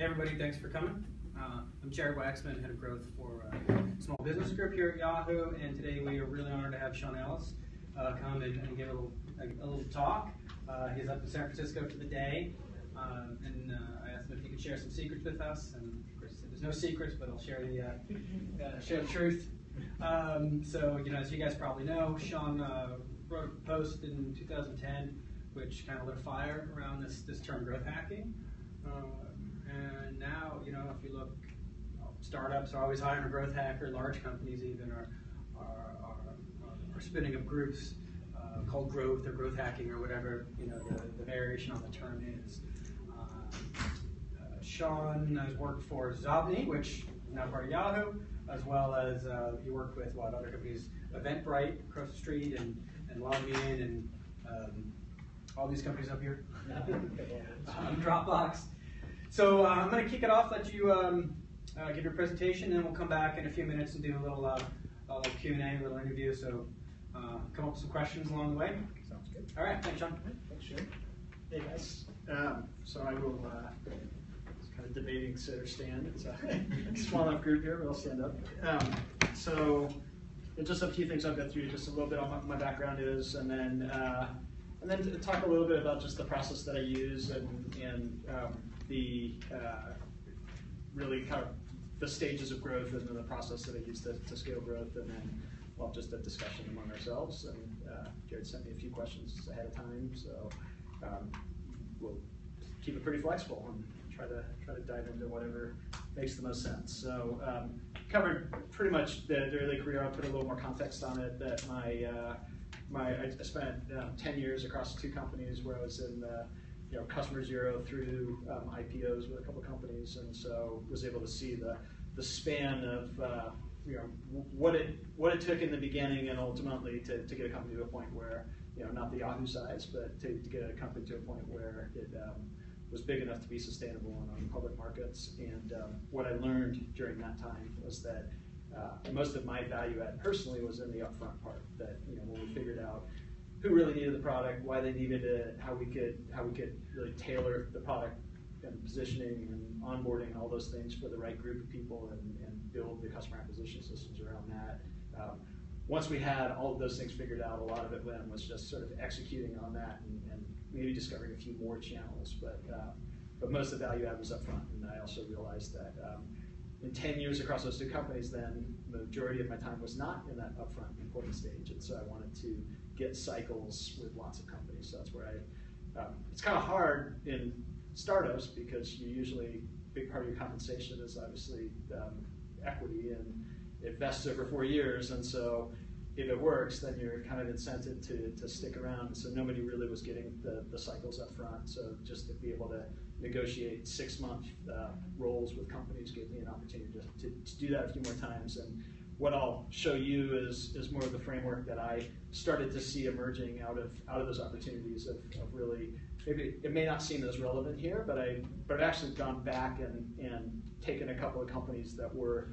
Hey everybody, thanks for coming. Uh, I'm Jared Waxman, Head of Growth for uh, Small Business Group here at Yahoo, and today we are really honored to have Sean Ellis uh, come and, and, give a little, a, a little talk. Uh, he's up in San Francisco for the day, um, and uh, I asked him if he could share some secrets with us, and of course there's no secrets, but I'll share the, uh, share the truth. Um, so, you know, as you guys probably know, Sean wrote a post in 2010 which kind of lit a fire around this, this term growth hacking. And now, you know, if you look, startups are always hiring a growth hacker. Large companies even are are, are, are spinning up groups uh, called growth or growth hacking or whatever you know the, the variation on the term is. Uh, uh, Sean has worked for Xobni, which is now part of Yahoo, as well as uh, he worked with what other companies, Eventbrite across the street and and Logmein and um, all these companies up here, um, Dropbox. So uh, I'm going to kick it off, let you um, uh, give your presentation, and then we'll come back in a few minutes and do a little, uh, a little Q&A, a little interview. So uh, come up with some questions along the way. Sounds good. All right, thanks, Sean. Thanks, Sharon. Hey, guys. Um, so I will, uh, it's kind of debating sit or stand. It's a small enough group here, but I'll stand up. Um, so just a few things I'll go through, just a little bit on what my background is, and then uh, and then talk a little bit about just the process that I use and, and um, the uh, really kind of the stages of growth and then the process that I use to, to scale growth, and then well, just a discussion among ourselves. And uh, Jared sent me a few questions ahead of time, so um, we'll keep it pretty flexible and try to try to dive into whatever makes the most sense. So um, covered pretty much the, the, early career. I'll put a little more context on it. That my uh, my I spent um, 10 years across two companies where I was in the you know, customer zero through um, IPOs with a couple companies, and so was able to see the the span of uh, you know what it what it took in the beginning, and ultimately to, to get a company to a point where you know not the Yahoo size, but to, to get a company to a point where it um, was big enough to be sustainable on public markets. And um, what I learned during that time was that uh, most of my value add personally was in the upfront part. That you know when we figured out who really needed the product, why they needed it, how we could how we could really tailor the product and positioning and onboarding and all those things for the right group of people and, and build the customer acquisition systems around that. Um, once we had all of those things figured out, a lot of it then was just sort of executing on that and, and maybe discovering a few more channels. But uh, but most of the value add was up front, and I also realized that um, in 10 years across those two companies, then the majority of my time was not in that upfront important stage, and so I wanted to get cycles with lots of companies. So that's where I, um, it's kind of hard in startups because you usually, big part of your compensation is obviously um, equity and it vests over four years. And so if it works, then you're kind of incented to, to stick around. So nobody really was getting the, the cycles up front. So just to be able to negotiate six month uh, roles with companies gave me an opportunity to, to, to do that a few more times. And what I'll show you is, is more of the framework that I started to see emerging out of out of those opportunities of, of really maybe it may not seem as relevant here, but I but I've actually gone back and, and taken a couple of companies that were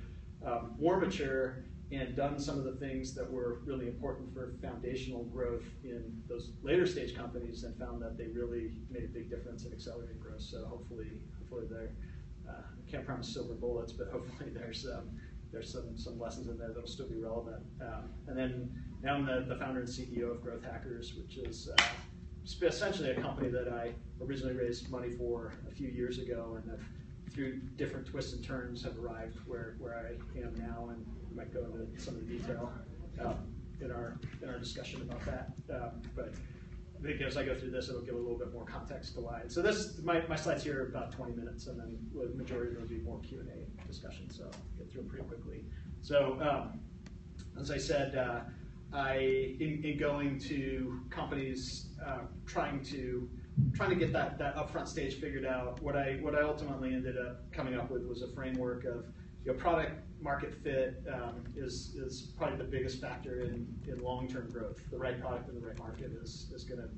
um, more mature and done some of the things that were really important for foundational growth in those later stage companies and found that they really made a big difference in accelerating growth. So hopefully, hopefully there, uh, I can't promise silver bullets, but hopefully there's um, there's some, some lessons in there that'll still be relevant. Um, and then now I'm the, the, founder and CEO of Growth Hackers, which is uh, essentially a company that I originally raised money for a few years ago and have, through different twists and turns have arrived where, where I am now and we might go into some of the detail um, in our in our discussion about that. Um, but as I go through this, it'll give a little bit more context to why. So this, my, my slides here are about 20 minutes, and then the majority of them will be more Q&A discussion, so I'll get through pretty quickly. So um, as I said, uh, I, in, in, going to companies uh, trying to trying to get that, that upfront stage figured out, what I what I ultimately ended up coming up with was a framework of you know, product market fit um, is, is probably the biggest factor in, in long-term growth. The right product in the right market is, is going to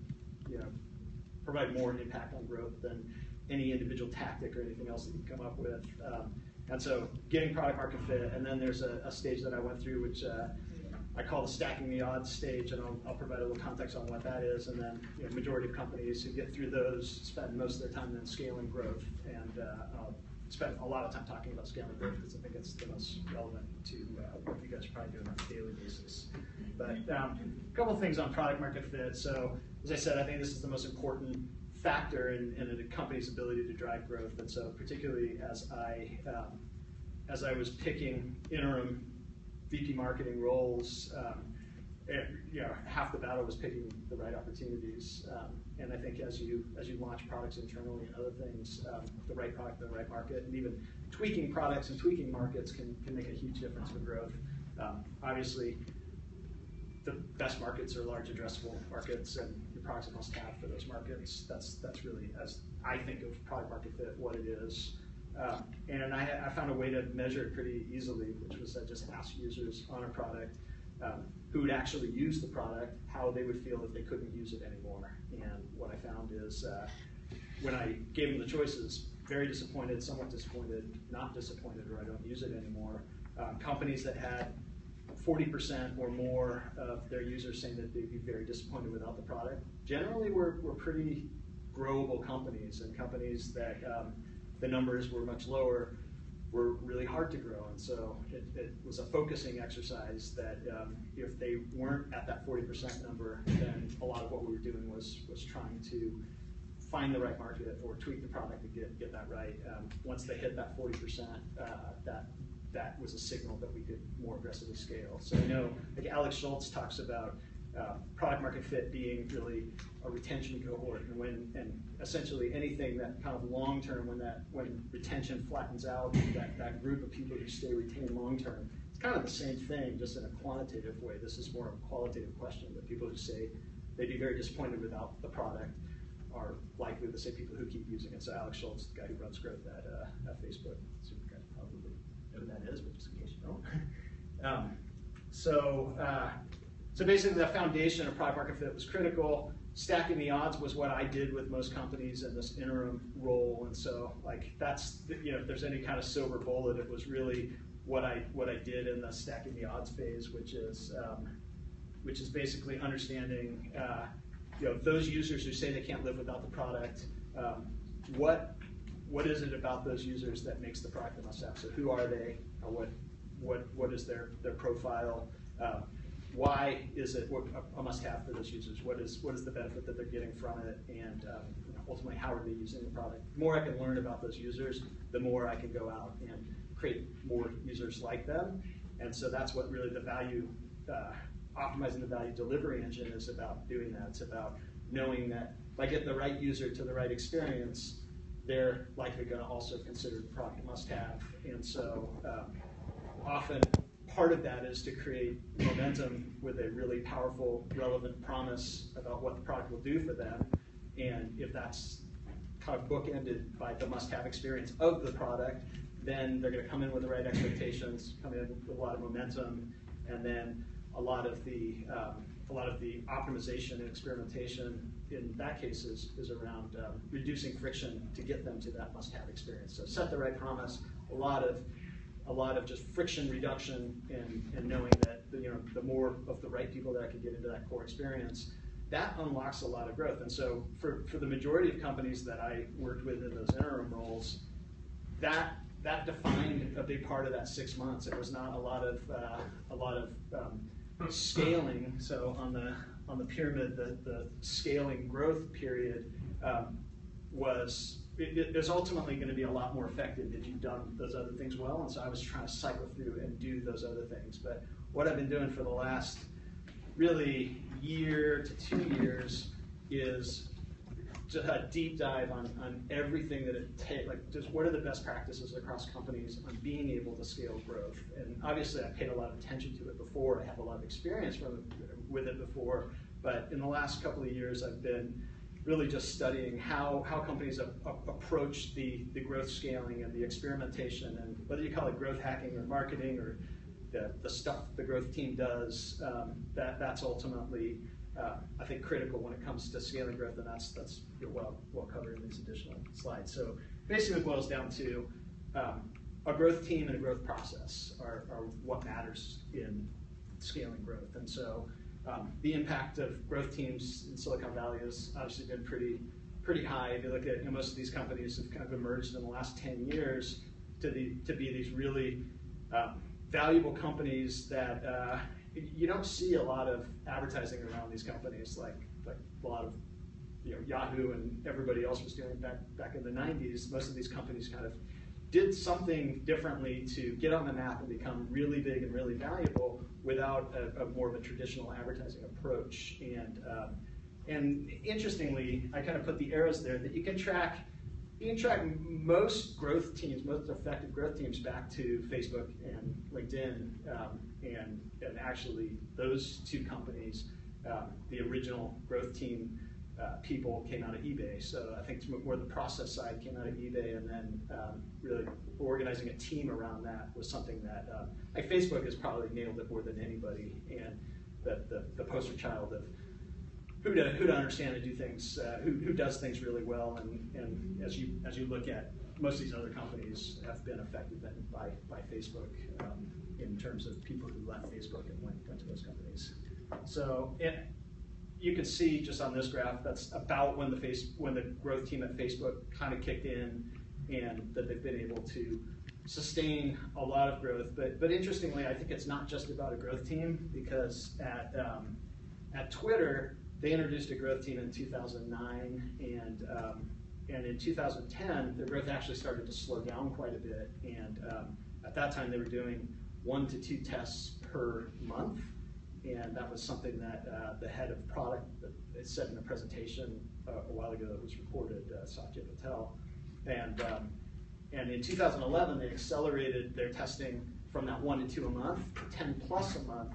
you know, provide more impact on growth than any individual tactic or anything else that you come up with. Um, and so getting product market fit, and then there's a, a stage that I went through which uh, I call the stacking the odds stage, and I'll, I'll, provide a little context on what that is. And then, you know, majority of companies who get through those spend most of their time then scaling growth, and uh, I'll spend a lot of time talking about scaling growth because I think it's the most relevant to uh, what you guys are probably doing on a daily basis. But um, a couple of things on product market fit. So as I said, I think this is the most important factor in, in a company's ability to drive growth. And so particularly as I um, as I was picking interim VP marketing roles, um, it, you know, half the battle was picking the right opportunities. Um, and I think as you as you launch products internally and other things, um, the right product the right market, and even tweaking products and tweaking markets can, can make a huge difference for growth. Um, obviously, the best markets are large addressable markets, and your products must have for those markets. That's that's really as I think of product market fit, what it is. Um, and I, I, found a way to measure it pretty easily, which was I just asked users on a product um, who would actually use the product how they would feel if they couldn't use it anymore. And what I found is uh, when I gave them the choices, very disappointed, somewhat disappointed, not disappointed, or I don't use it anymore. Um, companies that had 40% or more of their users saying that they'd be very disappointed without the product. Generally, we're, we're pretty growable companies and companies that um, the numbers were much lower were really hard to grow. And so it, it was a focusing exercise that um, if they weren't at that 40% number, then a lot of what we were doing was, was trying to find the right market or tweak the product to get, get that right. Um, once they hit that 40%, uh, that that was a signal that we could more aggressively scale. So I know, like Alex Schultz talks about uh, product market fit being really a retention cohort, and when and essentially anything that kind of long term, when that when retention flattens out, that, that group of people who stay retained long term, it's kind of the same thing, just in a quantitative way. This is more of a qualitative question that people who say they'd be very disappointed without the product are likely the same people who keep using it. So Alex Schultz, the guy who runs growth at, uh, at Facebook, you guys probably know who that is, but just in case you don't. um, so. Uh, so basically, the foundation of product market fit was critical. Stacking the odds was what I did with most companies in this interim role, and so like that's you know if there's any kind of silver bullet, it was really what I what I did in the stacking the odds phase, which is um, which is basically understanding uh, you know those users who say they can't live without the product. Um, what what is it about those users that makes the product a must-have? So who are they? Or what what what is their their profile? Um, why is it a must-have for those users? What is what is the benefit that they're getting from it, and um, you know, ultimately how are they using the product? The more I can learn about those users, the more I can go out and create more users like them. And so that's what really the value, uh, optimizing the value delivery engine is about doing that. It's about knowing that if I get the right user to the right experience, they're likely going to also consider the product must-have. And so um, often part of that is to create momentum with a really powerful, relevant promise about what the product will do for them. And if that's kind of bookended by the must-have experience of the product, then they're going to come in with the right expectations, come in with a lot of momentum, and then a lot of the um, a lot of the optimization and experimentation in that case is, is around um, reducing friction to get them to that must-have experience. So set the right promise, a lot of a lot of just friction reduction and, and knowing that you know the more of the right people that I could get into that core experience, that unlocks a lot of growth. And so for, for the majority of companies that I worked with in those interim roles, that that defined a big part of that six months. It was not a lot of uh, a lot of um, scaling. So on the on the pyramid, the, the scaling growth period um, was it, it's ultimately going to be a lot more effective if you've done those other things well. And so I was trying to cycle through and do those other things. But what I've been doing for the last really year to two years is a uh, deep dive on, on everything that it takes, like just what are the best practices across companies on being able to scale growth. And obviously I paid a lot of attention to it before, I have a lot of experience from, with it before, but in the last couple of years I've been really just studying how, how companies a, a, approach the, the growth scaling and the experimentation and whether you call it growth hacking or marketing or the, the stuff the growth team does, um, that, that's ultimately, uh, I think, critical when it comes to scaling growth, and that's, that's well, well covered in these additional slides. So basically it boils down to um, a growth team and a growth process are, are what matters in scaling growth. And so um, the impact of growth teams in Silicon Valley has obviously been pretty pretty high. If you look at you know, most of these companies have kind of emerged in the last 10 years to, the, to be these really uh, valuable companies that uh, you don't see a lot of advertising around these companies like, like a lot of you know, Yahoo and everybody else was doing back, back in the 90s. Most of these companies kind of did something differently to get on the map and become really big and really valuable without a, a more of a traditional advertising approach. And um, and interestingly, I kind of put the arrows there that you can track. You can track most growth teams, most effective growth teams, back to Facebook and LinkedIn, um, and and actually those two companies, um, the original growth team uh, people came out of eBay. So I think more the process side came out of eBay, and then um, really organizing a team around that was something that uh, like Facebook has probably nailed it more than anybody, and the, the, the poster child of who to who to understand and do things, uh, who, who does things really well, and, and as you as you look at most of these other companies have been affected by by Facebook um, in terms of people who left Facebook and went, went to those companies. So it, you can see just on this graph, that's about when the face when the growth team at Facebook kind of kicked in, and that they've been able to sustain a lot of growth. But but interestingly, I think it's not just about a growth team because at um, at Twitter they introduced a growth team in 2009, and um, and in 2010 their growth actually started to slow down quite a bit. And um, at that time they were doing one to two tests per month and that was something that uh, the head of product said in a presentation uh, a while ago that was recorded, uh, Satya Patel. And, um, and in 2011, they accelerated their testing from that one to two a month to 10 plus a month.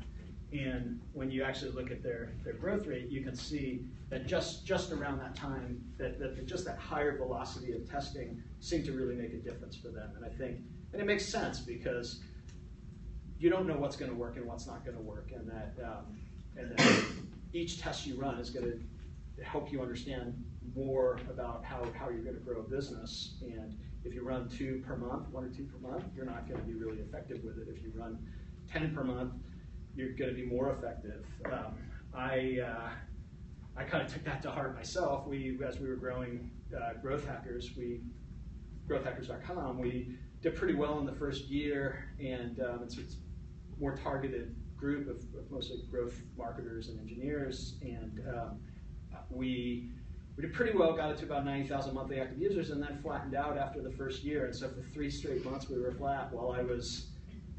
And when you actually look at their, their growth rate, you can see that just, just around that time, that, that just that higher velocity of testing seemed to really make a difference for them. And I think, and it makes sense because you don't know what's going to work and what's not going to work, and that um, and that each test you run is going to help you understand more about how, how you're going to grow a business. And if you run two per month, one or two per month, you're not going to be really effective with it. If you run 10 per month, you're going to be more effective. Um, I, uh, I kind of took that to heart myself. We, as we were growing uh, Growth Hackers, we, growthhackers.com, we did pretty well in the first year, and um, it's, it's more targeted group of, of mostly growth marketers and engineers, and um, we we did pretty well, got it to about 90,000 monthly active users, and then flattened out after the first year. And so for three straight months, we were flat. While I was,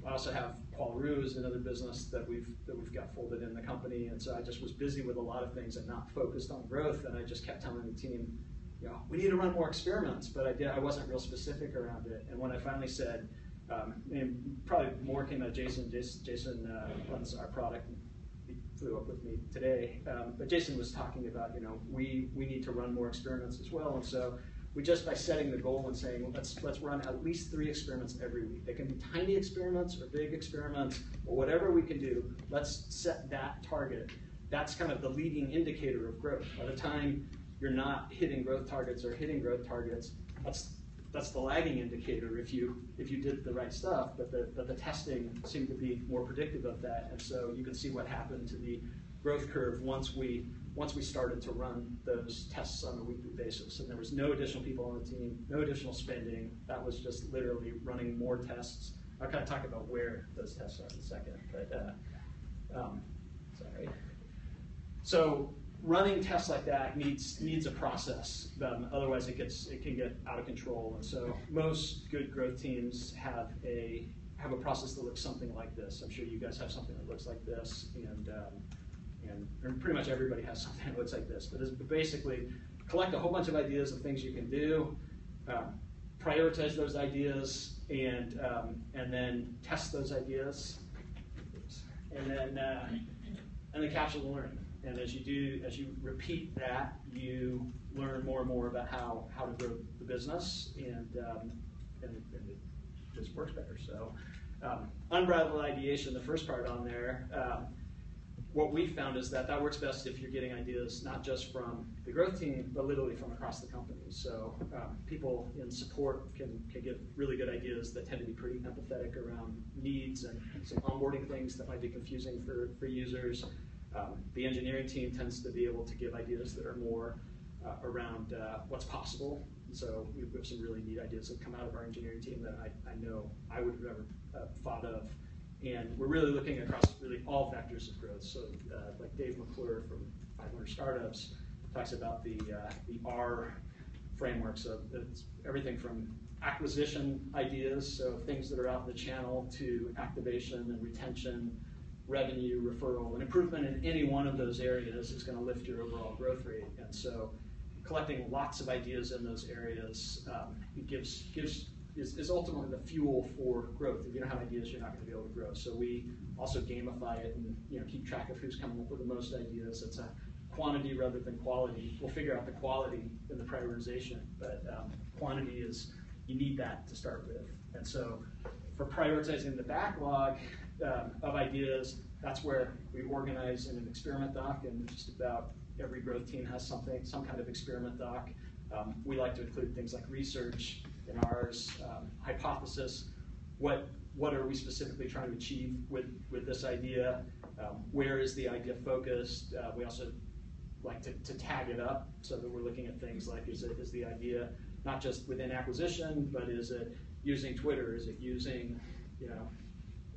I also have Qualaroo is another business that we've that we've got folded in the company, and so I just was busy with a lot of things and not focused on growth. And I just kept telling the team, you know, we need to run more experiments, but I did I wasn't real specific around it. And when I finally said, um, and probably more came out of Jason. Jason, Jason uh, runs our product. He flew up with me today. Um, but Jason was talking about, you know, we, we need to run more experiments as well. And so we just by setting the goal and saying, well, let's, let's run at least three experiments every week. They can be tiny experiments or big experiments or whatever we can do. Let's set that target. That's kind of the leading indicator of growth. By the time you're not hitting growth targets or hitting growth targets, that's that's the lagging indicator if you if you did the right stuff, but the, but the testing seemed to be more predictive of that. And so you can see what happened to the growth curve once we once we started to run those tests on a weekly basis. And there was no additional people on the team, no additional spending. That was just literally running more tests. I'll kind of talk about where those tests are in a second. But uh, um, sorry. So running tests like that needs needs a process. Um, otherwise, it gets it can get out of control. And so, most good growth teams have a have a process that looks something like this. I'm sure you guys have something that looks like this, and um, and pretty much everybody has something that looks like this. But basically collect a whole bunch of ideas of things you can do, um, prioritize those ideas, and um, and then test those ideas, and then uh, and then capture the learning. And as you do, as you repeat that, you learn more and more about how, how to grow the business, and, um, and, and, it just works better. So, um, unbridled ideation, the first part on there, um, what we found is that that works best if you're getting ideas not just from the growth team, but literally from across the company. So um, people in support can, can get really good ideas that tend to be pretty empathetic around needs and some onboarding things that might be confusing for, for users. Um, the engineering team tends to be able to give ideas that are more uh, around uh, what's possible. So we have some really neat ideas that come out of our engineering team that I, I know I would have never uh, thought of. And we're really looking across really all vectors of growth. So uh, like Dave McClure from 500 Startups talks about the, uh, the AARRR framework. It's everything from acquisition ideas, so things that are out in the channel, to activation and retention, revenue, referral, and improvement in any one of those areas is going to lift your overall growth rate. And so collecting lots of ideas in those areas um, gives, gives is, is ultimately the fuel for growth. If you don't have ideas, you're not going to be able to grow. So we also gamify it and you know keep track of who's coming up with the most ideas. It's a quantity rather than quality. We'll figure out the quality in the prioritization, but um, quantity is you need that to start with. And so for prioritizing the backlog um, of ideas, that's where we organize in an experiment doc, and just about every growth team has something, some kind of experiment doc. Um, we like to include things like research in ours, um, hypothesis, what what are we specifically trying to achieve with, with this idea? Um, where is the idea focused? Uh, we also like to, to tag it up so that we're looking at things like is, it, is the idea not just within acquisition, but is it using Twitter? Is it using, you know,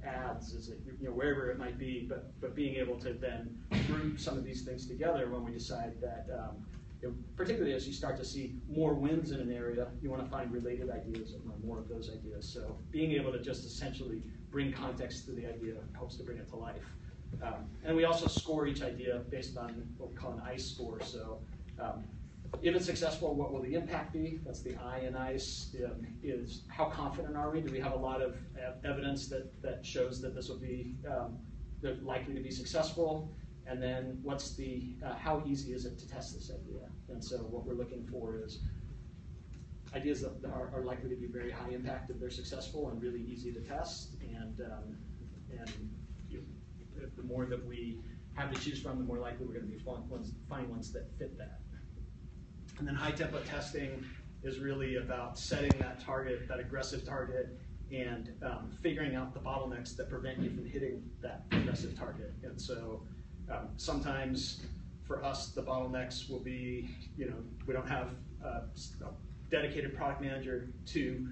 ads? Is it, you know, wherever it might be? But, but being able to then group some of these things together when we decide that, um, you know, particularly as you start to see more wins in an area, you want to find related ideas learn more of those ideas. So being able to just essentially bring context to the idea helps to bring it to life. Um, and we also score each idea based on what we call an ICE score. So um, if it's successful, what will the impact be? That's the I in ICE. Um, is how confident are we? Do we have a lot of evidence that, that shows that this will be um, likely to be successful? And then what's the, uh, how easy is it to test this idea? And so what we're looking for is ideas that are, are likely to be very high impact if they're successful and really easy to test. And, um, and you know, the more that we have to choose from, the more likely we're going to be ones, find ones that fit that. And then high tempo testing is really about setting that target, that aggressive target, and um, figuring out the bottlenecks that prevent you from hitting that aggressive target. And so um, sometimes for us, the bottlenecks will be, you know, we don't have a, dedicated product manager to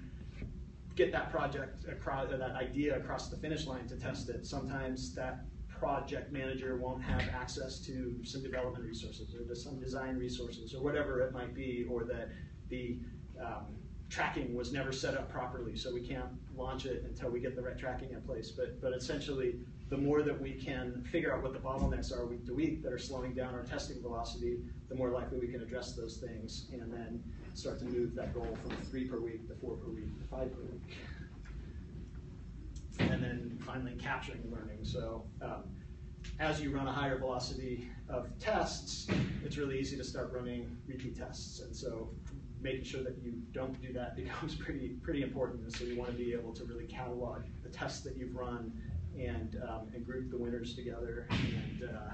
get that project across, that idea across the finish line to test it. Sometimes that project manager won't have access to some development resources or to some design resources or whatever it might be, or that the um, tracking was never set up properly, so we can't launch it until we get the right tracking in place. But, but essentially, the more that we can figure out what the bottlenecks are week to week that are slowing down our testing velocity, the more likely we can address those things and then start to move that goal from three per week to four per week to five per week and then finally capturing the learning. So um, as you run a higher velocity of tests, it's really easy to start running repeat tests. And so making sure that you don't do that becomes pretty pretty important. And so you want to be able to really catalog the tests that you've run and, um, and group the winners together and uh,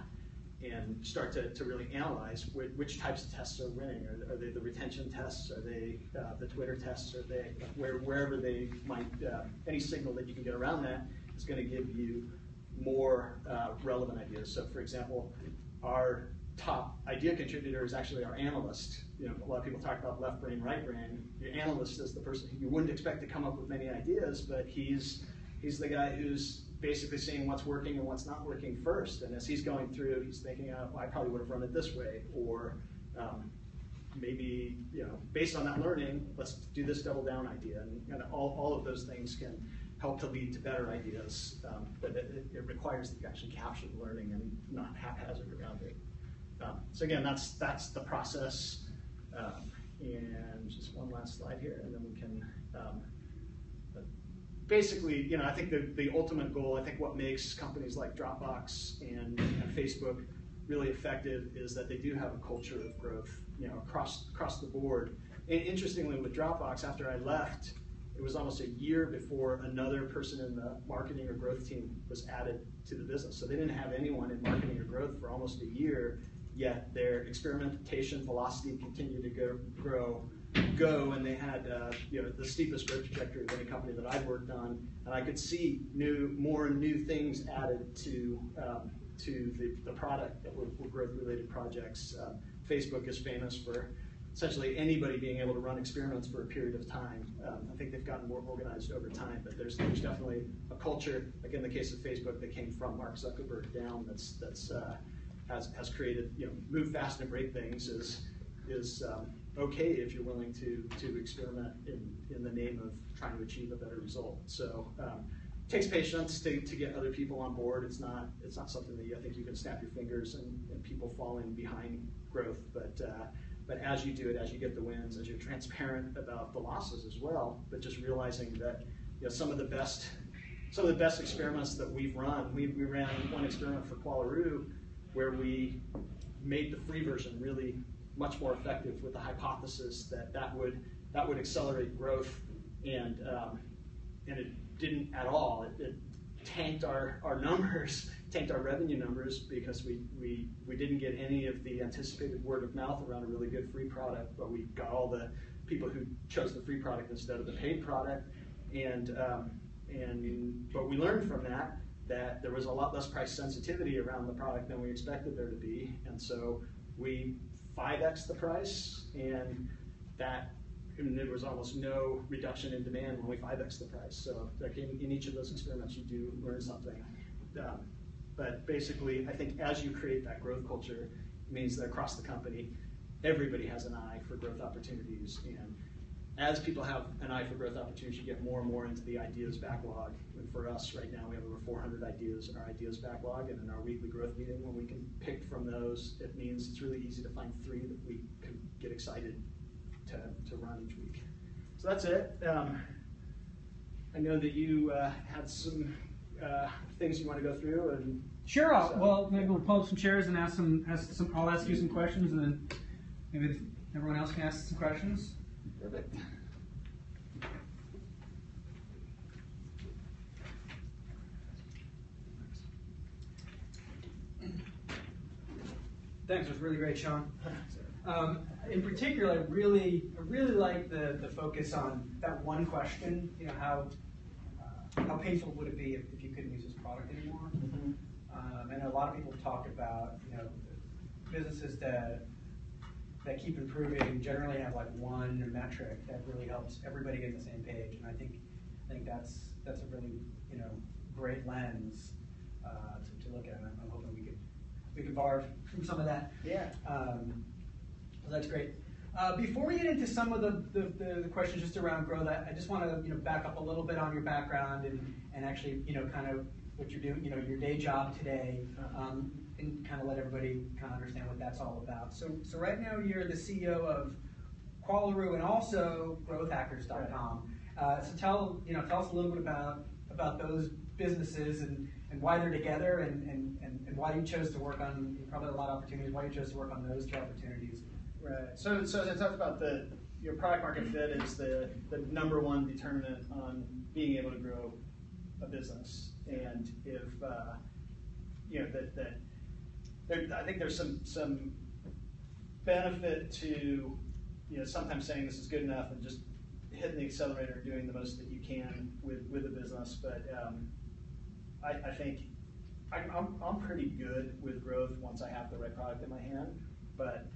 and start to, to really analyze which, which, types of tests are winning. Are, are they the retention tests? Are they uh, the Twitter tests? Are they where, wherever they might, uh, any signal that you can get around that is going to give you more uh, relevant ideas. So for example, our top idea contributor is actually our analyst. You know, a lot of people talk about left brain, right brain. Your analyst is the person you wouldn't expect to come up with many ideas, but he's he's the guy who's basically seeing what's working and what's not working first. And as he's going through, he's thinking, oh, I probably would have run it this way, or um, maybe, you know, based on that learning, let's do this double down idea. And, all, all of those things can help to lead to better ideas, um, but it, it, requires that you actually capture the learning and not haphazard around it. Um, so again, that's that's the process. Um, and just one last slide here, and then we can um, basically, you know, I think the, the ultimate goal, I think what makes companies like Dropbox and, and Facebook really effective is that they do have a culture of growth, you know, across across the board. And interestingly, with Dropbox, after I left, it was almost a year before another person in the marketing or growth team was added to the business. So they didn't have anyone in marketing or growth for almost a year, yet their experimentation velocity continued to go, grow go and they had uh, you know the steepest growth trajectory of any company that I've worked on, and I could see new more new things added to um, to the, the product that were, were growth related projects. Um, Facebook is famous for essentially anybody being able to run experiments for a period of time. Um, I think they've gotten more organized over time, but there's, there's definitely a culture, like in the case of Facebook, that came from Mark Zuckerberg down that's, that's uh, has, has created, you know, move fast and break things is, is um, okay if you're willing to, to experiment in, in the name of trying to achieve a better result. So um, it takes patience to, to get other people on board. It's not, it's not something that you, I think you can snap your fingers and, and people falling behind growth, but uh, but as you do it, as you get the wins, as you're transparent about the losses as well, but just realizing that you know some of the best some of the best experiments that we've run, we, we ran one experiment for Qualaroo where we made the free version really much more effective with the hypothesis that that would that would accelerate growth, and um, and it didn't at all. It, it tanked our, our numbers tanked our revenue numbers because we, we, we didn't get any of the anticipated word of mouth around a really good free product, but we got all the people who chose the free product instead of the paid product. And, um, and but we learned from that that there was a lot less price sensitivity around the product than we expected there to be. And so we 5x the price, and that and there was almost no reduction in demand when we 5x the price. So in, in each of those experiments, you do learn something. Um, but basically, I think as you create that growth culture, it means that across the company, everybody has an eye for growth opportunities. And as people have an eye for growth opportunities, you get more and more into the ideas backlog. And for us right now, we have over 400 ideas in our ideas backlog. And in our weekly growth meeting, when we can pick from those, it means it's really easy to find three that we can get excited to, to run each week. So that's it. Um, I know that you uh, had some uh, things you want to go through and sure I'll, so, well maybe we'll pull up some chairs and ask some, ask some I'll ask you some questions and then maybe everyone else can ask some questions perfect Thanks, it was really great, Sean. Um, in particular, I really, I really like the, the focus on that one question. You know, how how painful would it be if, if you couldn't use this product anymore? Mm-hmm. Um, and a lot of people talk about, you know, businesses that that keep improving generally have like one metric that really helps everybody get on the same page. And I think I think that's that's a really you know great lens uh, to, to look at. And I'm, I'm, hoping we could we could borrow from some of that. Yeah. Um, so that's great. Uh, before we get into some of the, the, the, questions just around growth, I, I just want to you know back up a little bit on your background and, and actually you know kind of what you're doing, you know your day job today, um, and kind of let everybody kind of understand what that's all about. So so right now you're the CEO of Qualaroo and also GrowthHackers.com. Uh, so tell you know tell us a little bit about about those businesses and, and why they're together and, and, and, and why you chose to work on probably a lot of opportunities, why you chose to work on those two opportunities. Right. So, so as I talked about, the your product market fit is the, the number one determinant on being able to grow a business. And if uh, you know that that there, I think there's some some benefit to you know sometimes saying this is good enough and just hitting the accelerator and doing the most that you can with with a business. But um, I, I think I'm, I'm pretty good with growth once I have the right product in my hand. But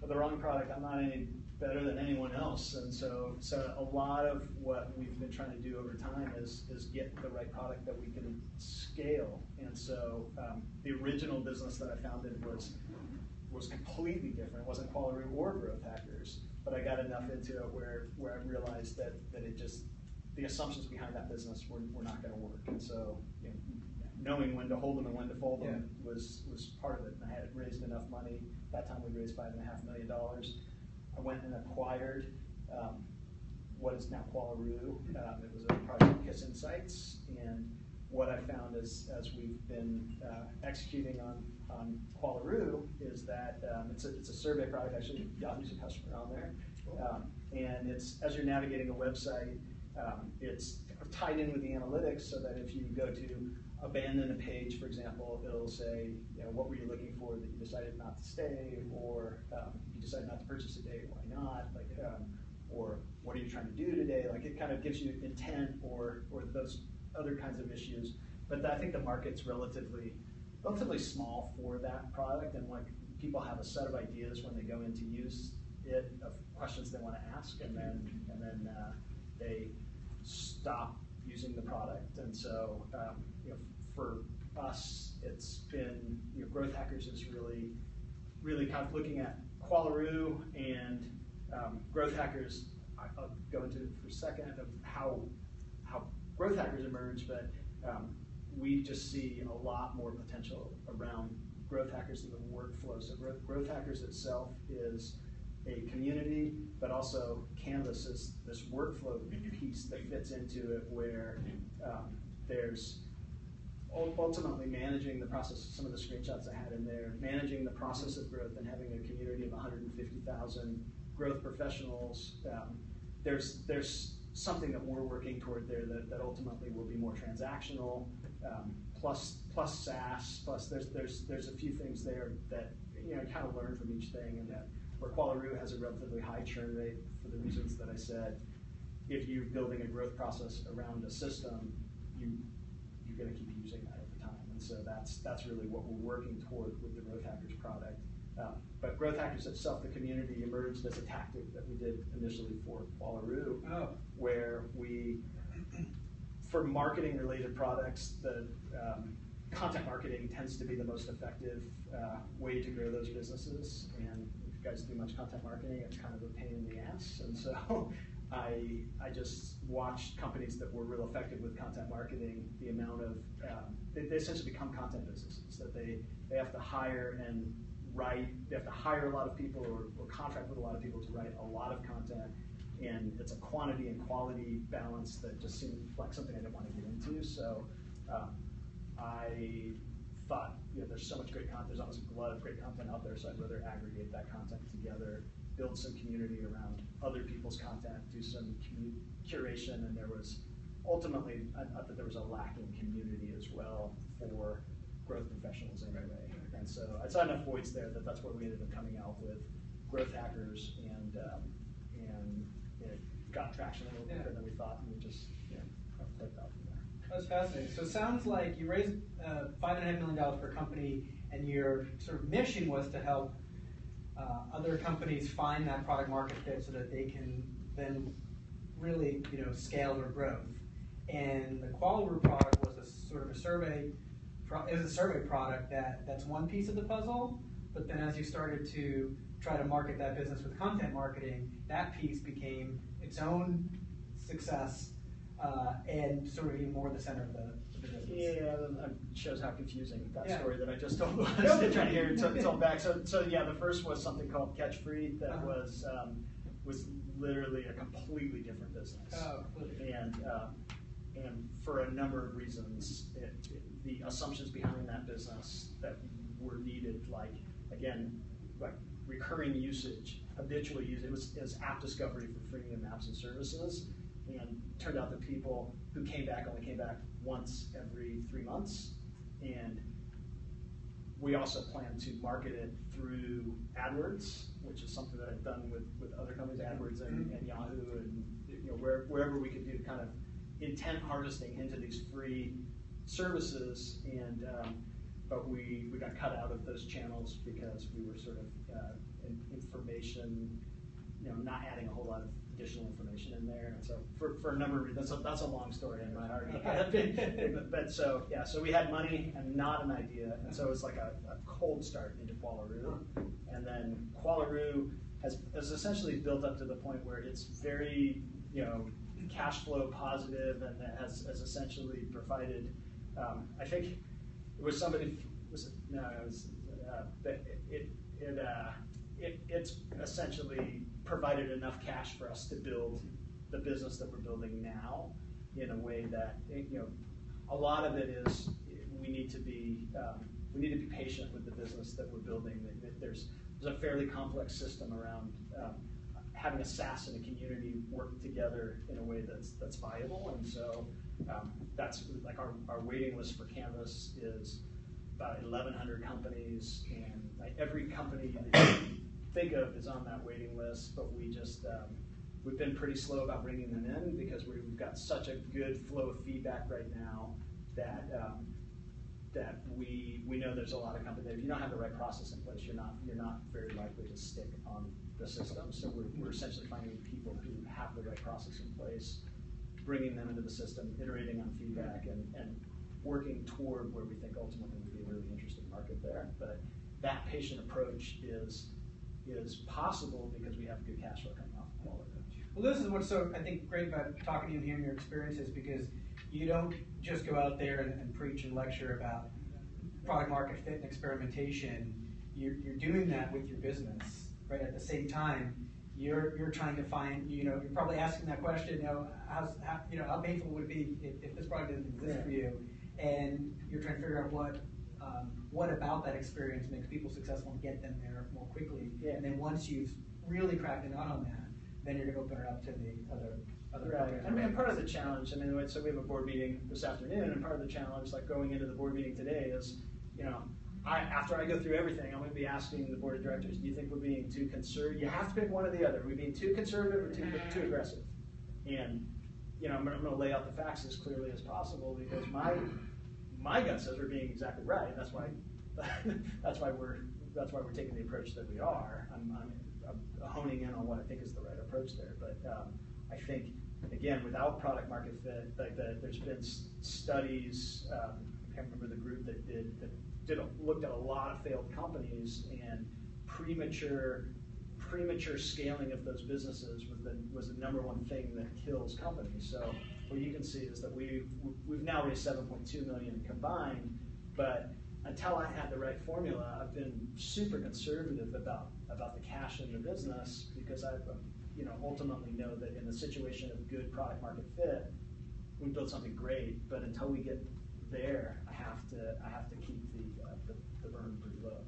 for the wrong product, I'm not any better than anyone else. And so, so a lot of what we've been trying to do over time is, is get the right product that we can scale. And so um, the original business that I founded was was completely different. It wasn't Qualaroo or Growth Hackers, but I got enough into it where, where I realized that, that it just, the assumptions behind that business were, were not going to work. And so, you know, knowing when to hold them and when to fold them yeah. was, was part of it. And I had raised enough money that time we raised five and a half million dollars. I went and acquired um, what is now Qualaroo. Um, it was a project KISS Insights, and what I found is as we've been uh, executing on on is that um, it's a it's a survey product. Actually, Yahoo's a customer on there, um, and it's as you're navigating a website, um, it's tied in with the analytics so that if you go to abandon a page, for example, it'll say, you know, what were you looking for that you decided not to stay, or um, you decided not to purchase today, why not? Like, um, or what are you trying to do today? Like, it kind of gives you intent or or those other kinds of issues. But I think the market's relatively relatively small for that product, and like people have a set of ideas when they go in to use it of questions they want to ask, and then and then uh, they stop using the product. And so, um, for us, it's been you know, growth hackers is really really kind of looking at Qualaroo and um, growth hackers. I'll go into it for a second of how how growth hackers emerge, but um, we just see a lot more potential around growth hackers in the workflow. So growth, growth hackers itself is a community, but also Canvas is this workflow piece that fits into it where um, there's ultimately managing the process, some of the screenshots I had in there, managing the process of growth and having a community of 150,000 growth professionals. Um, there's, there's something that we're working toward there that, that ultimately will be more transactional, um, plus, plus SaaS, plus there's, there's, there's a few things there that, you know, kind of learn from each thing and that where Qualaroo has a relatively high churn rate for the reasons that I said, if you're building a growth process around a system, you, you're gonna keep using that over time. And so that's, that's really what we're working toward with the Growth Hackers product. Um, but Growth Hackers itself, the community emerged as a tactic that we did initially for Qualaroo, oh. where we, for marketing related products, the um, content marketing tends to be the most effective uh, way to grow those businesses. And if you guys do much content marketing, it's kind of a pain in the ass. And so I, I just watched companies that were real effective with content marketing, the amount of, um, they, they essentially become content businesses, that they, they have to hire and write, they have to hire a lot of people or, or contract with a lot of people to write a lot of content. And it's a quantity and quality balance that just seemed like something I didn't want to get into. So um, I thought, you know, there's so much great content, there's almost a glut of great content out there, so I'd rather aggregate that content together, build some community around other people's content, do some curation, and there was ultimately, I thought that there was a lacking community as well for growth professionals anyway. And so I saw enough voids there that that's where we ended up coming out with growth hackers, and um, and it got traction a little quicker yeah. than we thought, and we just you know, played out from there. That's fascinating. So it sounds like you raised uh, five and a half million dollars per company, and your sort of mission was to help uh, other companies find that product market fit so that they can then really you know scale their growth. And the Qualaroo product was a sort of a survey it was a survey product that that's one piece of the puzzle. But then as you started to try to market that business with content marketing, that piece became its own success uh, and sort of even more the center of the. Yeah, that shows how confusing that yeah. story that I just told was. trying to hear it told back. So, so yeah, the first was something called Catch Free that uh-huh. was um, was literally a completely different business. Oh, and um, and for a number of reasons, it, it, the assumptions behind that business that were needed, like again, like recurring usage, habitual use. It was, it was app discovery for freemium apps and services, and turned out that people who came back only came back once every three months, and we also plan to market it through AdWords, which is something that I've done with, with other companies, AdWords and, and Yahoo, and you know where, wherever we could do kind of intent harvesting into these free services, and um, but we, we got cut out of those channels because we were sort of uh, information, you know, not adding a whole lot of additional information in there. And so for, for a number of reasons, that's a, that's a long story in my heart. but, but so, yeah, so we had money and not an idea. And so it's like a, a cold start into Qualaroo. And then Qualaroo has, has essentially built up to the point where it's very, you know, cash flow positive and has, has essentially provided, um, I think it was somebody, was it, no, it was, uh, it, it, it, uh, it, it's essentially provided enough cash for us to build the business that we're building now in a way that, you know, a lot of it is we need to be, um, we need to be patient with the business that we're building. There's, there's a fairly complex system around um, having a SaaS and a community work together in a way that's that's viable. And so um, that's like our, our waiting list for Canvas is about 1,100 companies, and like every company that think of is on that waiting list. But we just um, we've been pretty slow about bringing them in because we've got such a good flow of feedback right now that um, that we we know there's a lot of companies. If you don't have the right process in place, you're not you're not very likely to stick on the system. So we're, we're essentially finding people who have the right process in place, bringing them into the system, iterating on feedback, and, and working toward where we think ultimately would be a really interesting market there. But that patient approach is is possible because we have good cash flow coming off of all of it. Well, this is what's so I think great about talking to you and hearing your experiences because you don't just go out there and, and preach and lecture about product market fit and experimentation. You're, you're doing that with your business, right? At the same time, you're you're trying to find, you know, you're probably asking that question, you know, how's how, you know how painful would it be if, if this product didn't exist for you, and you're trying to figure out what um, what about that experience makes people successful and get them there more quickly. Yeah. And then once you've really cracked it nut on that, then you're going to open it up to the other other Right, and, and part of the challenge, I mean, so we have a board meeting this afternoon, and part of the challenge, like going into the board meeting today, is, you know, I, after I go through everything, I'm going to be asking the board of directors, do you think we're being too conservative? You have to pick one or the other. Are we being too conservative or too, too aggressive? And, you know, I'm, going to lay out the facts as clearly as possible because my my gut says we're being exactly right. And that's why that's why we're that's why we're taking the approach that we are. I'm, I'm, I'm honing in on what I think is the right approach there. But um, I think again, without product market fit, like the, there's been studies. Um, I can't remember the group that did that did a, looked at a lot of failed companies and premature premature scaling of those businesses was the was the number one thing that kills companies. So what you can see is that we we've now raised 7.2 million combined, but until I had the right formula, I've been super conservative about about the cash in the business because I, you know, ultimately know that in the situation of good product market fit, we build something great. But until we get there, I have to I have to keep the uh, the, the burn pretty low.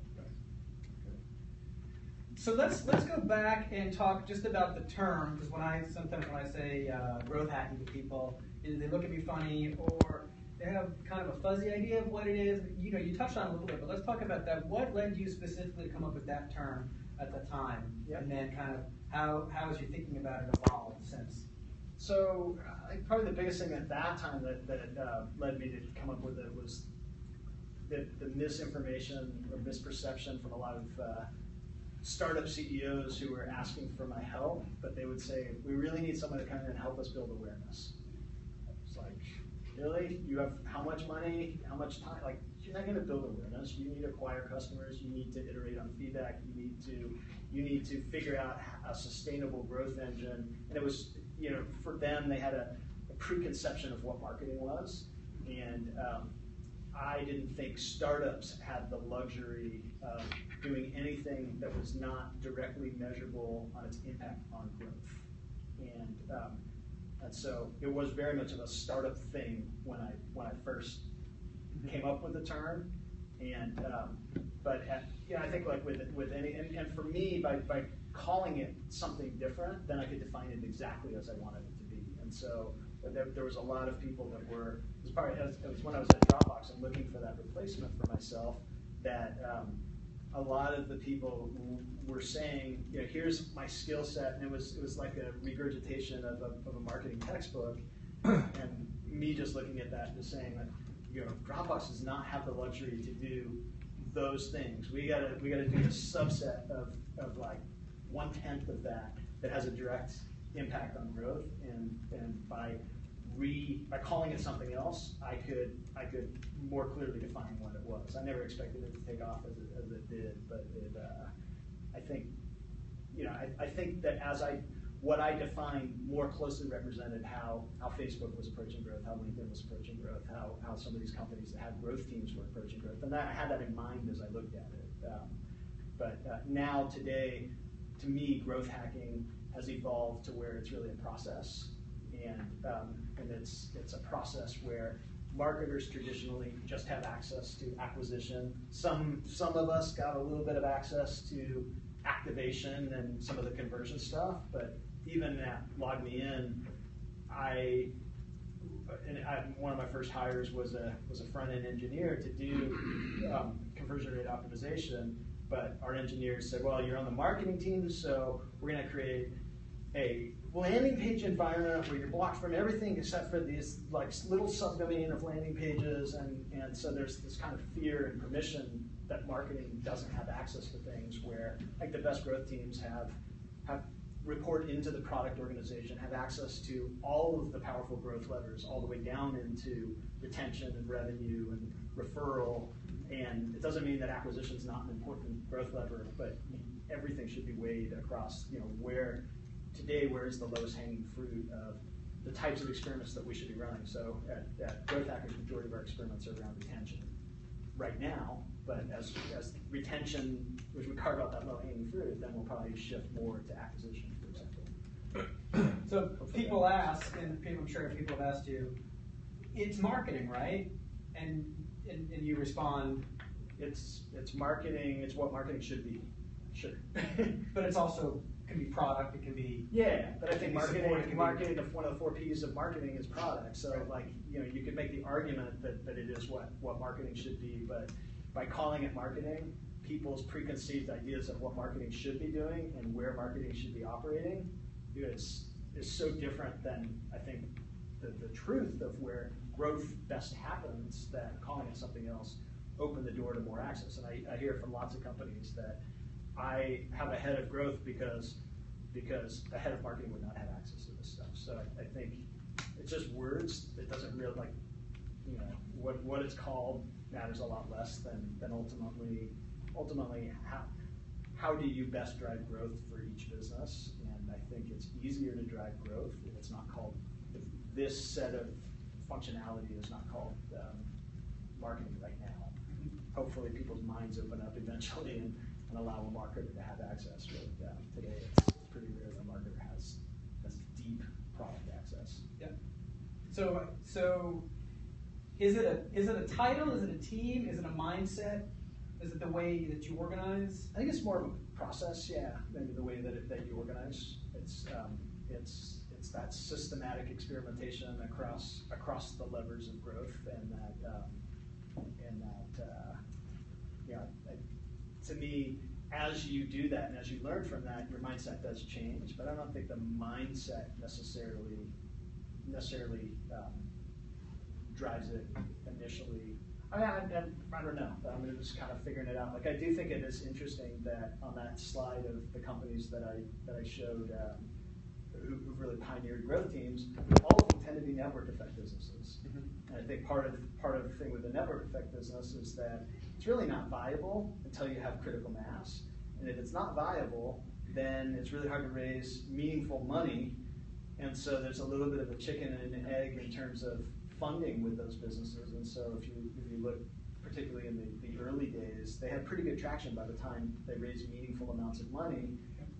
So let's let's go back and talk just about the term because when I sometimes when I say uh, growth hacking to people, they look at me funny or they have kind of a fuzzy idea of what it is. You know, you touched on it a little bit, but let's talk about that. What led you specifically to come up with that term at the time, Yep. and then kind of how how has your thinking about it evolved since? So uh, probably the biggest thing at that time that, that uh, led me to come up with it was the, the misinformation or misperception from a lot of uh, startup CEOs who were asking for my help, but they would say, we really need someone to come in and help us build awareness. It's like, really? You have how much money, how much time? Like, you're not going to build awareness. You need to acquire customers. You need to iterate on feedback. You need to you need to figure out a sustainable growth engine. And it was, you know, for them, they had a, a preconception of what marketing was, and um, I didn't think startups had the luxury of doing anything that was not directly measurable on its impact on growth. And um, and so it was very much of a startup thing when I when I first came up with the term. And um, but at, yeah, I think like with with any and, and for me by by calling it something different, then I could define it exactly as I wanted it to be. And so there, there was a lot of people that were it was probably it was, when I was at Dropbox and looking for that replacement for myself that um, a lot of the people were saying, you know, here's my skill set, and it was it was like a regurgitation of a, of a marketing textbook, and me just looking at that and just saying that, you know, Dropbox does not have the luxury to do those things. We gotta we gotta do a subset of, of like one tenth of that that has a direct impact on growth, and and by re by calling it something else, I could I could more clearly define what it was. I never expected it to take off as it, as it did, but it, uh, I think you know I, I think that as I what I defined more closely represented how how Facebook was approaching growth, how LinkedIn was approaching growth, how how some of these companies that had growth teams were approaching growth, and that, I had that in mind as I looked at it. Um, but uh, now today, to me, growth hacking has evolved to where it's really a process and um, and it's it's a process where marketers traditionally just have access to acquisition. Some some of us got a little bit of access to activation and some of the conversion stuff, but even at LogMeIn, I and I, one of my first hires was a was a front end engineer to do um, conversion rate optimization. But our engineers said, "Well, you're on the marketing team, so we're going to create a landing page environment where you're blocked from everything except for these like little subdomain of landing pages, and, and so there's this kind of fear and permission that marketing doesn't have access to things where like the best growth teams have have report into the product organization, have access to all of the powerful growth levers, all the way down into retention and revenue and referral. And it doesn't mean that acquisition is not an important growth lever, but everything should be weighed across, you know, where today, where is the lowest hanging fruit of the types of experiments that we should be running. So at, at Growth Hackers, the majority of our experiments are around retention right now, but as, as retention, as we carve out that low hanging fruit, then we'll probably shift more to acquisition, for example. So people ask, and people, I'm sure people have asked you, it's marketing, right? And, and, and you respond, It's, it's marketing, it's what marketing should be, sure. but it's also, can be product, it can be, Yeah, but I think be support, marketing, marketing, one of the four Ps of marketing is product, so Right. like, you know, you could make the argument that, that it is what, what marketing should be, but by calling it marketing, people's preconceived ideas of what marketing should be doing and where marketing should be operating is, is so different than, I think, the, the truth of where growth best happens, that calling it something else opened the door to more access. And I, I hear from lots of companies that I have a head of growth because, because a head of marketing would not have access to this stuff. So I, I think it's just words, it doesn't really like, you know, what, what it's called matters a lot less than, than ultimately, ultimately how, how do you best drive growth for each business? And I think it's easier to drive growth if it's not called, if this set of functionality is not called, um, marketing right now. Hopefully people's minds open up eventually and, and allow a marketer to have access, but, uh, today it's pretty rare that a marketer has, has deep product access. yeah. So, so, is it a, is it a title, is it a team, is it a mindset? Is it the way that you organize? I think it's more of a process, yeah, maybe the way that it, that you organize. It's, um, it's, it's that systematic experimentation across, across the levers of growth and that, um, and that, uh, I- to me, as you do that and as you learn from that, your mindset does change, but I don't think the mindset necessarily, necessarily, um, drives it initially. I, I, I don't know, I'm just kind of figuring it out. Like, I do think it is interesting that on that slide of the companies that I, that I showed, um, who, who've really pioneered growth teams, all of them tend to be network effect businesses. Mm-hmm. And I think part of, part of the thing with the network effect business is that it's really not viable until you have critical mass. And if it's not viable, then it's really hard to raise meaningful money. And so there's a little bit of a chicken and an egg in terms of funding with those businesses. And so if you, if you look particularly in the, the early days, they had pretty good traction by the time they raised meaningful amounts of money.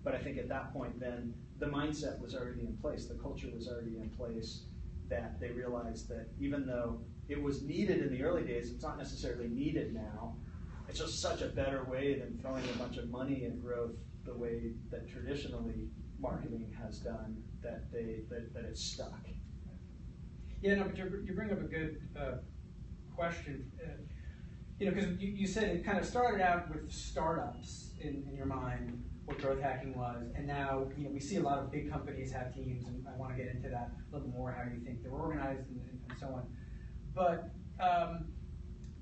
But I think at that point, then the mindset was already in place, the culture was already in place, that they realized that even though it was needed in the early days, it's not necessarily needed now. It's just such a better way than throwing a bunch of money at growth the way that traditionally marketing has done, that they that, that it's stuck. Yeah, no, but you, bring up a good uh, question. Uh, you know, because you, you said it kind of started out with startups in, in your mind, what growth hacking was, and now you know we see a lot of big companies have teams, and I want to get into that a little more, how you think they're organized and, and, and so on. But um,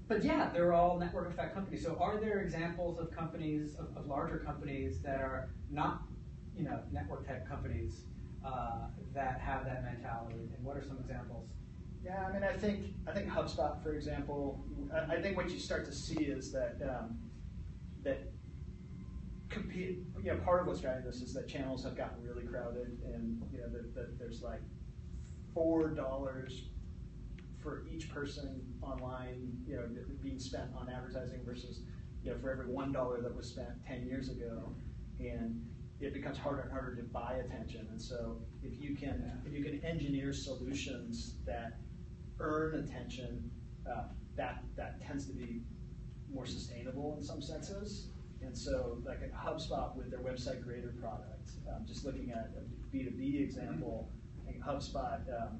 but yeah, they're all network effect companies. So are there examples of companies, of, of larger companies that are not, you know, network effect companies uh, that have that mentality? And what are some examples? Yeah, I mean, I think I think HubSpot, for example, I, I think what you start to see is that um, that compete. You know, part of what's driving this is that channels have gotten really crowded, and you know, that that there's like four dollars for each person online, you know, being spent on advertising versus, you know, for every one dollar that was spent ten years ago, and it becomes harder and harder to buy attention. And so, if you can, if you can engineer solutions that earn attention, uh, that that tends to be more sustainable in some senses. And so, like a HubSpot with their website creator product, um, just looking at a B two B example, I think HubSpot. Um,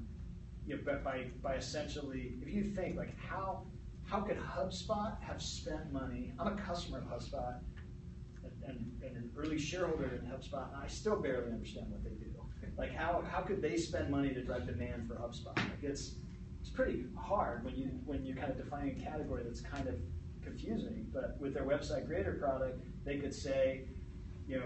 you know, by, by essentially, if you think like how, how could HubSpot have spent money? I'm a customer of HubSpot and, and, and an early shareholder in HubSpot, and I still barely understand what they do. Like how, how could they spend money to drive demand for HubSpot? Like it's, it's pretty hard when you, when you're kind of defining a category that's kind of confusing. But with their website creator product, they could say, you know,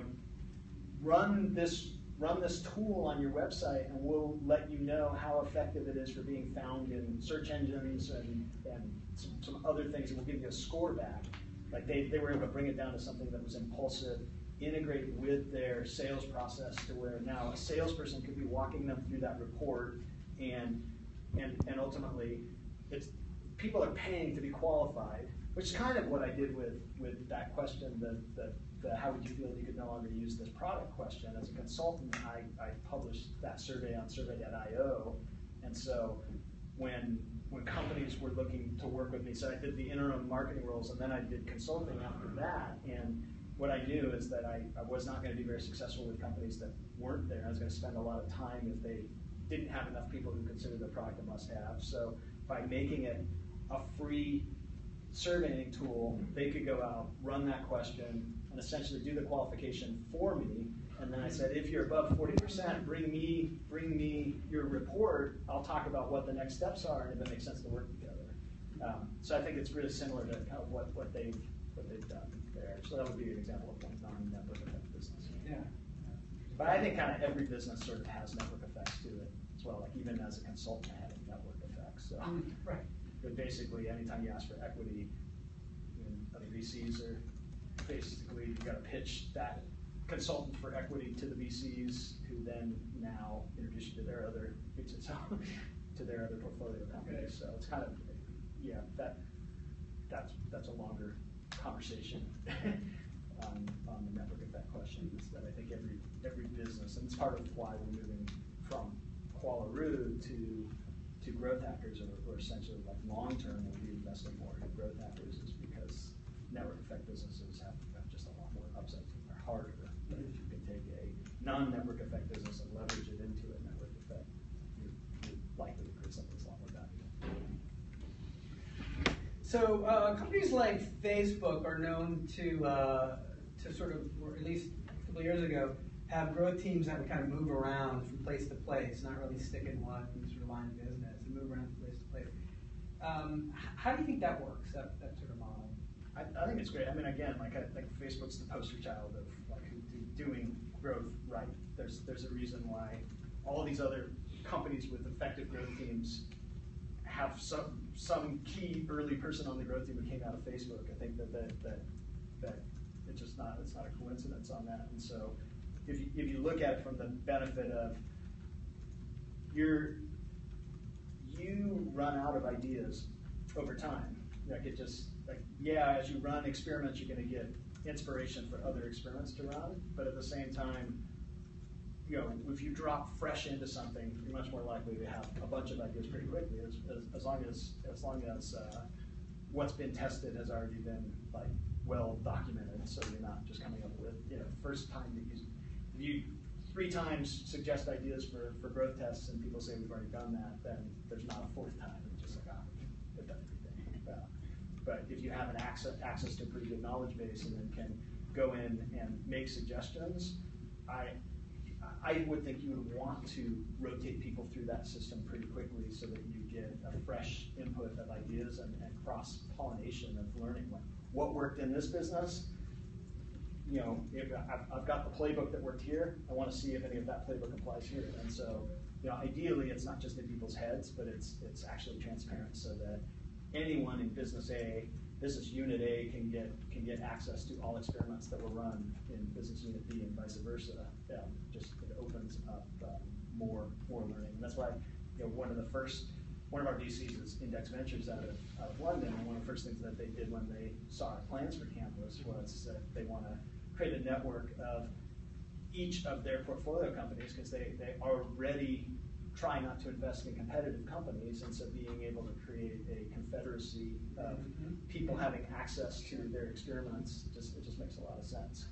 run this run this tool on your website and we'll let you know how effective it is for being found in search engines and, and some, some other things and we'll give you a score back. Like they, they were able to bring it down to something that was impulsive, integrate with their sales process to where now a salesperson could be walking them through that report and and and ultimately it's people are paying to be qualified, which is kind of what I did with with that question, the the the how would you feel if you could no longer use this product question. As a consultant, I, I published that survey on survey.io. And so when when companies were looking to work with me, so I did the interim marketing roles and then I did consulting after that. And what I knew is that I, I was not going to be very successful with companies that weren't there. I was going to spend a lot of time if they didn't have enough people who considered the product a must have. So by making it a free surveying tool, they could go out, run that question, and essentially do the qualification for me. And then I said, if you're above 40%, bring me, bring me your report. I'll talk about what the next steps are and if it makes sense to work together. Um, so I think it's really similar to kind of what, what they've what they've done there. So that would be an example of one non-network effect business. Yeah. But I think kind of every business sort of has network effects to it as well. Like even as a consultant, I had network effects. So Mm, Right. But basically, anytime you ask for equity, in other VCs are basically, you gotta pitch that consultant for equity to the VCs, who then now introduce you to their other, to their other portfolio companies, so it's kind of, yeah, that, that's, that's a longer conversation on, on the network effect question, is that I think every, every business, and it's part of why we're moving from Kuala Qualaroo to, Growth Hackers or, or essentially like long-term, we'll be investing more in Growth Hackers is because network effect businesses have, have just a lot more upside they're harder. But if you can take a non-network effect business and leverage it into a network effect, you're, you're likely to create something that's a lot more valuable. So uh, companies like Facebook are known to uh, to sort of, or at least a couple years ago, have growth teams that would kind of move around from place to place, not really stick in one sort of line of business, and move around from place to place. Um, how do you think that works? That, that sort of model. I, I think it's great. I mean, again, like I think Facebook's the poster child of like doing growth right. There's there's a reason why all these other companies with effective growth teams have some some key early person on the growth team who came out of Facebook. I think that that that, that it's just not it's not a coincidence on that. And so if you if you look at it from the benefit of you're you run out of ideas over time. Like it just like yeah, as you run experiments, you're going to get inspiration for other experiments to run. But at the same time, you know, if you drop fresh into something, you're much more likely to have a bunch of ideas pretty quickly. As, as, as long as as long as uh, what's been tested has already been like well documented, so you're not just coming up with you know first time that you you three times suggest ideas for, for growth tests and people say we've already done that, then there's not a fourth time. It's just like, ah, we've done everything. Uh, but if you have an access, access to a pretty good knowledge base and then can go in and make suggestions, I, I would think you would want to rotate people through that system pretty quickly so that you get a fresh input of ideas and, and cross pollination of learning. What, what worked in this business? You know, if I've, I've got the playbook that worked here, I want to see if any of that playbook applies here. And so, you know, ideally, it's not just in people's heads, but it's it's actually transparent, so that anyone in business A, business unit A, can get can get access to all experiments that were run in business unit B, and vice versa. Just it opens up um, more more learning, and that's why, you know, one of the first one of our VCs is Index Ventures out of, out of London, and one of the first things that they did when they saw our plans for Canvas was that they want to create a network of each of their portfolio companies because they, they already try not to invest in competitive companies, and so being able to create a confederacy of Mhm. people having access to their experiments just it just makes a lot of sense.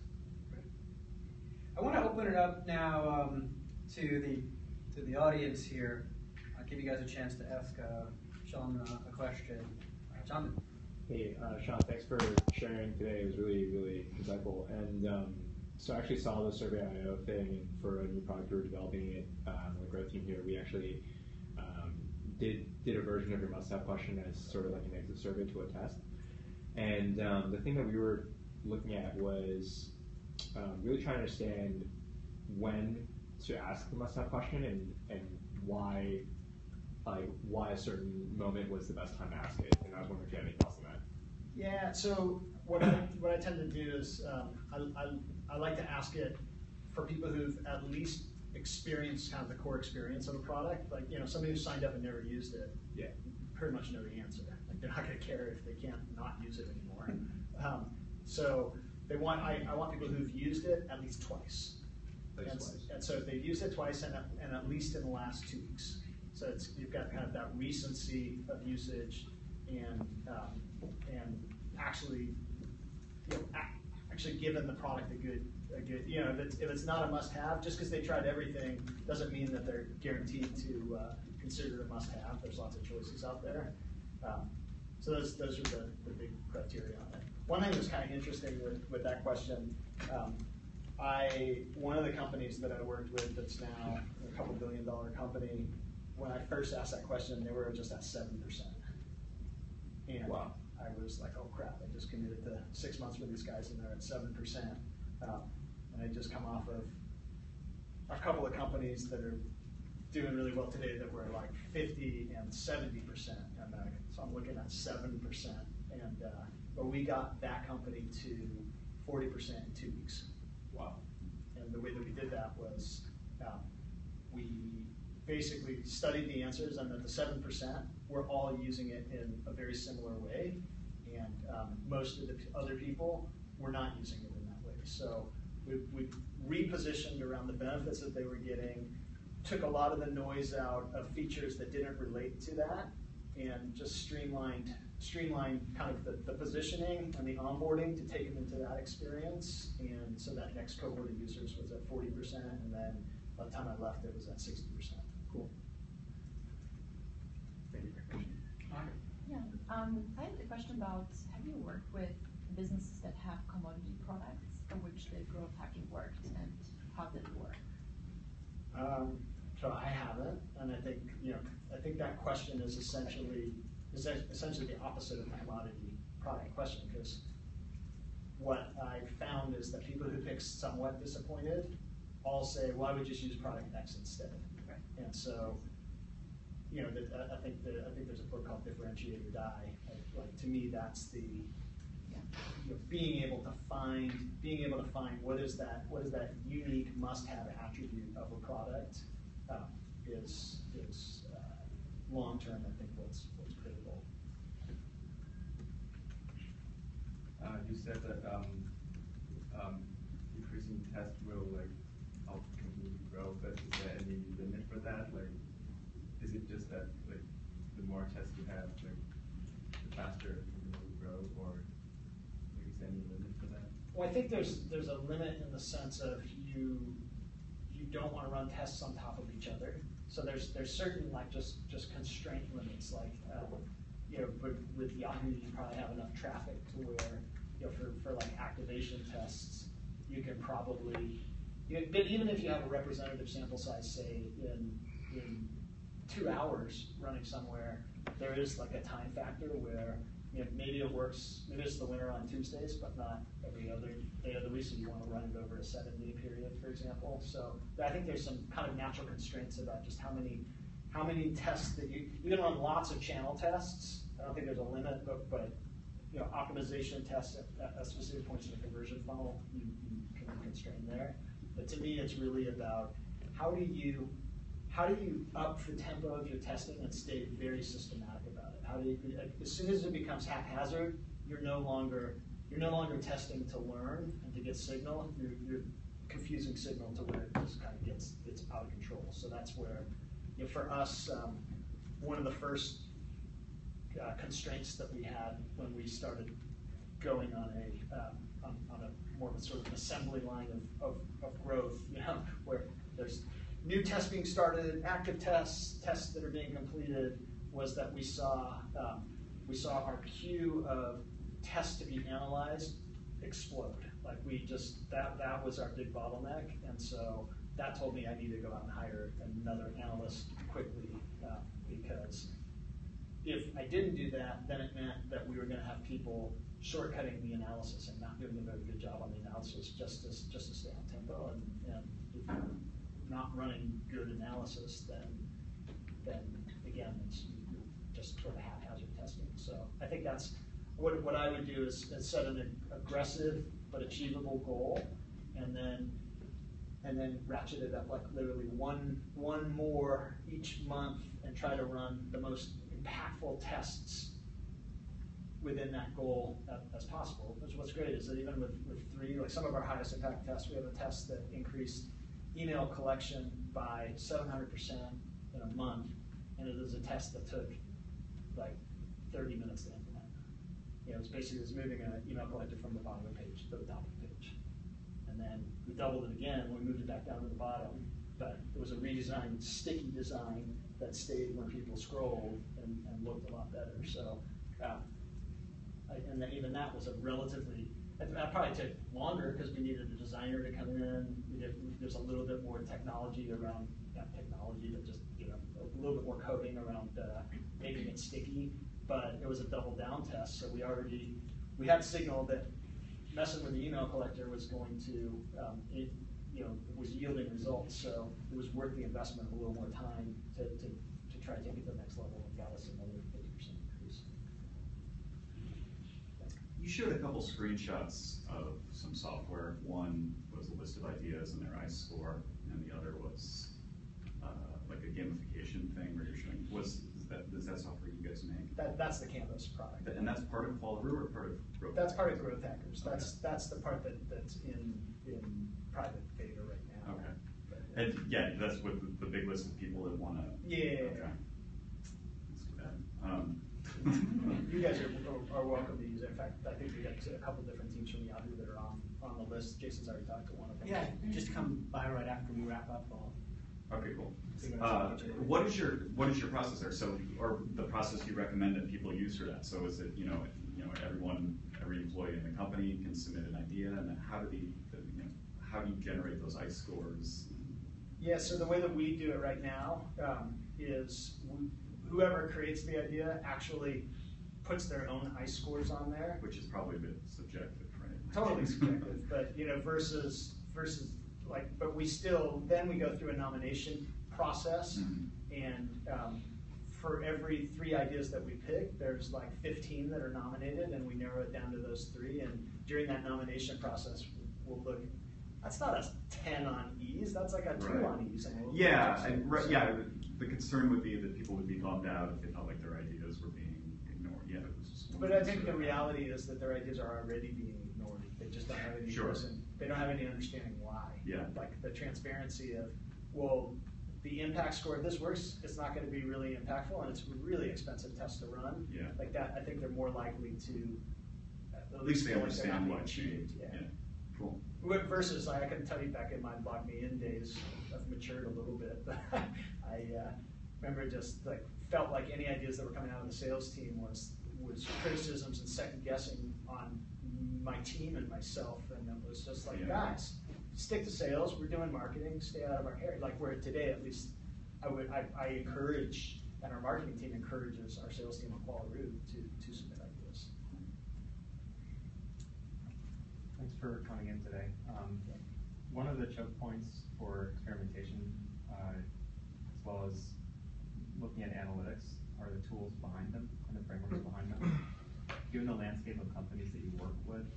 I want to open it up now um, to the to the audience here. I'll give you guys a chance to ask uh, Sean uh, a question. Uh, Jonathan. Hey, uh, Sean, thanks for sharing today. It was really, really insightful. And um, so I actually saw the Survey IO thing for a new product we were developing it um, the growth team here. We actually um, did did a version of your must-have question as sort of like an exit survey to a test. And um, the thing that we were looking at was um, really trying to understand when to ask the must-have question and, and why like why a certain moment was the best time to ask it. And I was wondering if you had any thoughts. Yeah, so what I, what I tend to do is um, I, I, I like to ask it for people who've at least experienced kind of the core experience of a product. Like, you know, somebody who signed up and never used it, Yeah. pretty much know the answer. Like, they're not going to care if they can't not use it anymore. Um, so they want I, I want people who've used it at least twice. And, twice. and so if they've used it twice and, at- and at least in the last two weeks. So it's, you've got kind of that recency of usage and, um, and actually, you know, actually given the product a good, a good, you know, if it's, if it's not a must-have, just because they tried everything, doesn't mean that they're guaranteed to, uh, consider a must-have. There's lots of choices out there. Um, so those, those are the, the big criteria on it. One thing that's kind of interesting with, with that question, um, I, one of the companies that I worked with that's now a couple billion dollar company, when I first asked that question, they were just at seven percent. And Wow. I was like, oh crap, I just committed to six months with these guys and they're at seven percent. Um, and I just come off of a couple of companies that are doing really well today that were like fifty and seventy percent. And uh, so I'm looking at seven percent. And, uh, but we got that company to forty percent in two weeks. Wow. And the way that we did that was, um, we basically studied the answers and that the seven percent, we're all using it in a very similar way. And, um, most of the other people were not using it in that way. So we, we repositioned around the benefits that they were getting, took a lot of the noise out of features that didn't relate to that, and just streamlined, streamlined kind of the, the positioning and the onboarding to take them into that experience. And so that next cohort of users was at forty percent, and then by the time I left, it was at sixty percent. Cool. Thank you. Great question. Yeah, um, I have a question about, have you worked with businesses that have commodity products for which the growth hacking worked and how did it work? Um, so I haven't, and I think, you know, I think that question is essentially, is essentially the opposite of the commodity product question, because what I found is that people who pick somewhat disappointed all say, well, I would just use product X instead. Right. And so, you know, that, I- think I think there's a book called Differentiate or Die. Like, Like, to me, that's the, you know, being able to find, being able to find what is that, what is that unique must-have attribute of a product, um, is, is, uh, long-term, I think, what's, what's critical. Uh, you said that, um, um, increasing test will like help to grow, but is there any limit for that? Like, it just that, like, the more tests you have, like, the faster can really grow, or like, is there any limit for that? Well, I think there's, there's a limit in the sense of you, you don't wanna run tests on top of each other. So there's, there's certain like just, just constraint limits, like, um, you know, with, with Yahoo, you probably have enough traffic to where, you know, for, for like activation tests, you can probably, you know, but even if you have a representative sample size, say, in, in two hours running somewhere, there is like a time factor where, you know, maybe it works, maybe it's the winter on Tuesdays, but not every other day of the week, so you wanna run it over a seven day period, for example. So I think there's some kind of natural constraints about just how many, how many tests that you, you can run lots of channel tests. I don't think there's a limit, but, but, you know, optimization tests at, at specific points in the conversion funnel, you, you can be constrained there. But to me, it's really about how do you, how do you up the tempo of your testing and stay very systematic about it? How do you, as soon as it becomes haphazard, you're no longer, you're no longer testing to learn and to get signal, you're, you're confusing signal to where it just kind of gets, gets out of control. So that's where, you know, for us, um, one of the first uh, constraints that we had when we started going on a, um, on, on a more of a sort of assembly line of, of, of growth, you know, where there's new tests being started, active tests, tests that are being completed, was that we saw, um, we saw our queue of tests to be analyzed explode. Like we just, that, that was our big bottleneck, and so that told me I need to go out and hire another analyst quickly, uh, because if I didn't do that, then it meant that we were gonna have people shortcutting the analysis and not doing a very good job on the analysis, just to, just to stay on tempo, and, and not running good analysis, then, then again, it's just sort of haphazard testing, so I think that's, what, what I would do is, is set an aggressive but achievable goal, and then, and then ratchet it up like literally one, one more each month, and try to run the most impactful tests within that goal as possible. Which what's great is that even with, with three, like some of our highest impact tests, we have a test that increased email collection by seven hundred percent in a month, and it was a test that took like thirty minutes to implement. You know, basically, just moving an email collector from the bottom of the page to the top of the page. And then we doubled it again, we moved it back down to the bottom, but it was a redesigned, sticky design that stayed when people scrolled and, and looked a lot better, so, uh, and even that was a relatively, that that probably took longer because we needed a designer to come in. There's a little bit more technology around, not technology, but just, you know, a little bit more coding around, uh, making it sticky. But it was a double down test, so we already, we had signal that messing with the email collector was going to, um, it, you know, was yielding results. So it was worth the investment of a little more time to, to, to try to take it to the next level and got us another You showed a couple screenshots of some software. One was a list of ideas and their ICE score, and the other was uh, like a gamification thing where you're showing, was, is that, is that software you guys make? That, that's the Canvas product. And that's part of Qualaroo or part of Growth? That's part of Growth Hackers. That's, that's the part that, that's in, in private beta right now. Okay. But- And yeah, that's with the, big list of people that wanna. Yeah, yeah, yeah, Okay. That's too bad. Um, You guys are, are- are welcome to use it. In fact, I think we got a couple different teams from Yahoo that are on, on the list. Jason's already talked to one of them. Yeah, just come by right after we wrap up. I'll Okay, cool. Uh, else you can do. what is your, what is your process there? So, or the process you recommend that people use for that? So is it, you know, you know, everyone, every employee in the company can submit an idea and then how do the, the, you know, how do you generate those ICE scores? Yeah, so the way that we do it right now um, is wh- whoever creates the idea actually puts their own ice scores on there. Which is probably a bit subjective, right? Totally subjective, but you know, versus versus like, but we still then we go through a nomination process, Mhm. and um, for every three ideas that we pick, there's like 15 that are nominated, and we narrow it down to those three. And during that nomination process, we'll look. That's not a 10 on ease. That's like a two Right. on ease. and we'll- Yeah, and, right, yeah, the concern would be that people would be bummed out if they felt like their ideas were being ignored, yeah. it was just But I think the reality is that their ideas are already being ignored. They just don't have any Sure. reason. They don't have any understanding why. Yeah. Like the transparency of, well, the impact score, if this works, it's not gonna be really impactful and it's a really expensive test to run. Yeah. Like that, I think they're more likely to At least they feel like they're understand why cheated, yeah. yeah, cool. Versus, like, I can tell you back in my LogMeIn days, I've matured a little bit, but I, uh, remember just like, felt like any ideas that were coming out of the sales team was, was criticisms and second guessing on my team and myself, and it was just like, Yeah. guys, stick to sales, we're doing marketing, stay out of our hair, like, where today, at least, I would, I, I encourage, and our marketing team encourages our sales team on Qualaroo to, to submit ideas. Thanks for coming in today. Um, one of the choke points for experimentation, as well as looking at analytics, are the tools behind them and the frameworks behind them. Given the landscape of companies that you work with,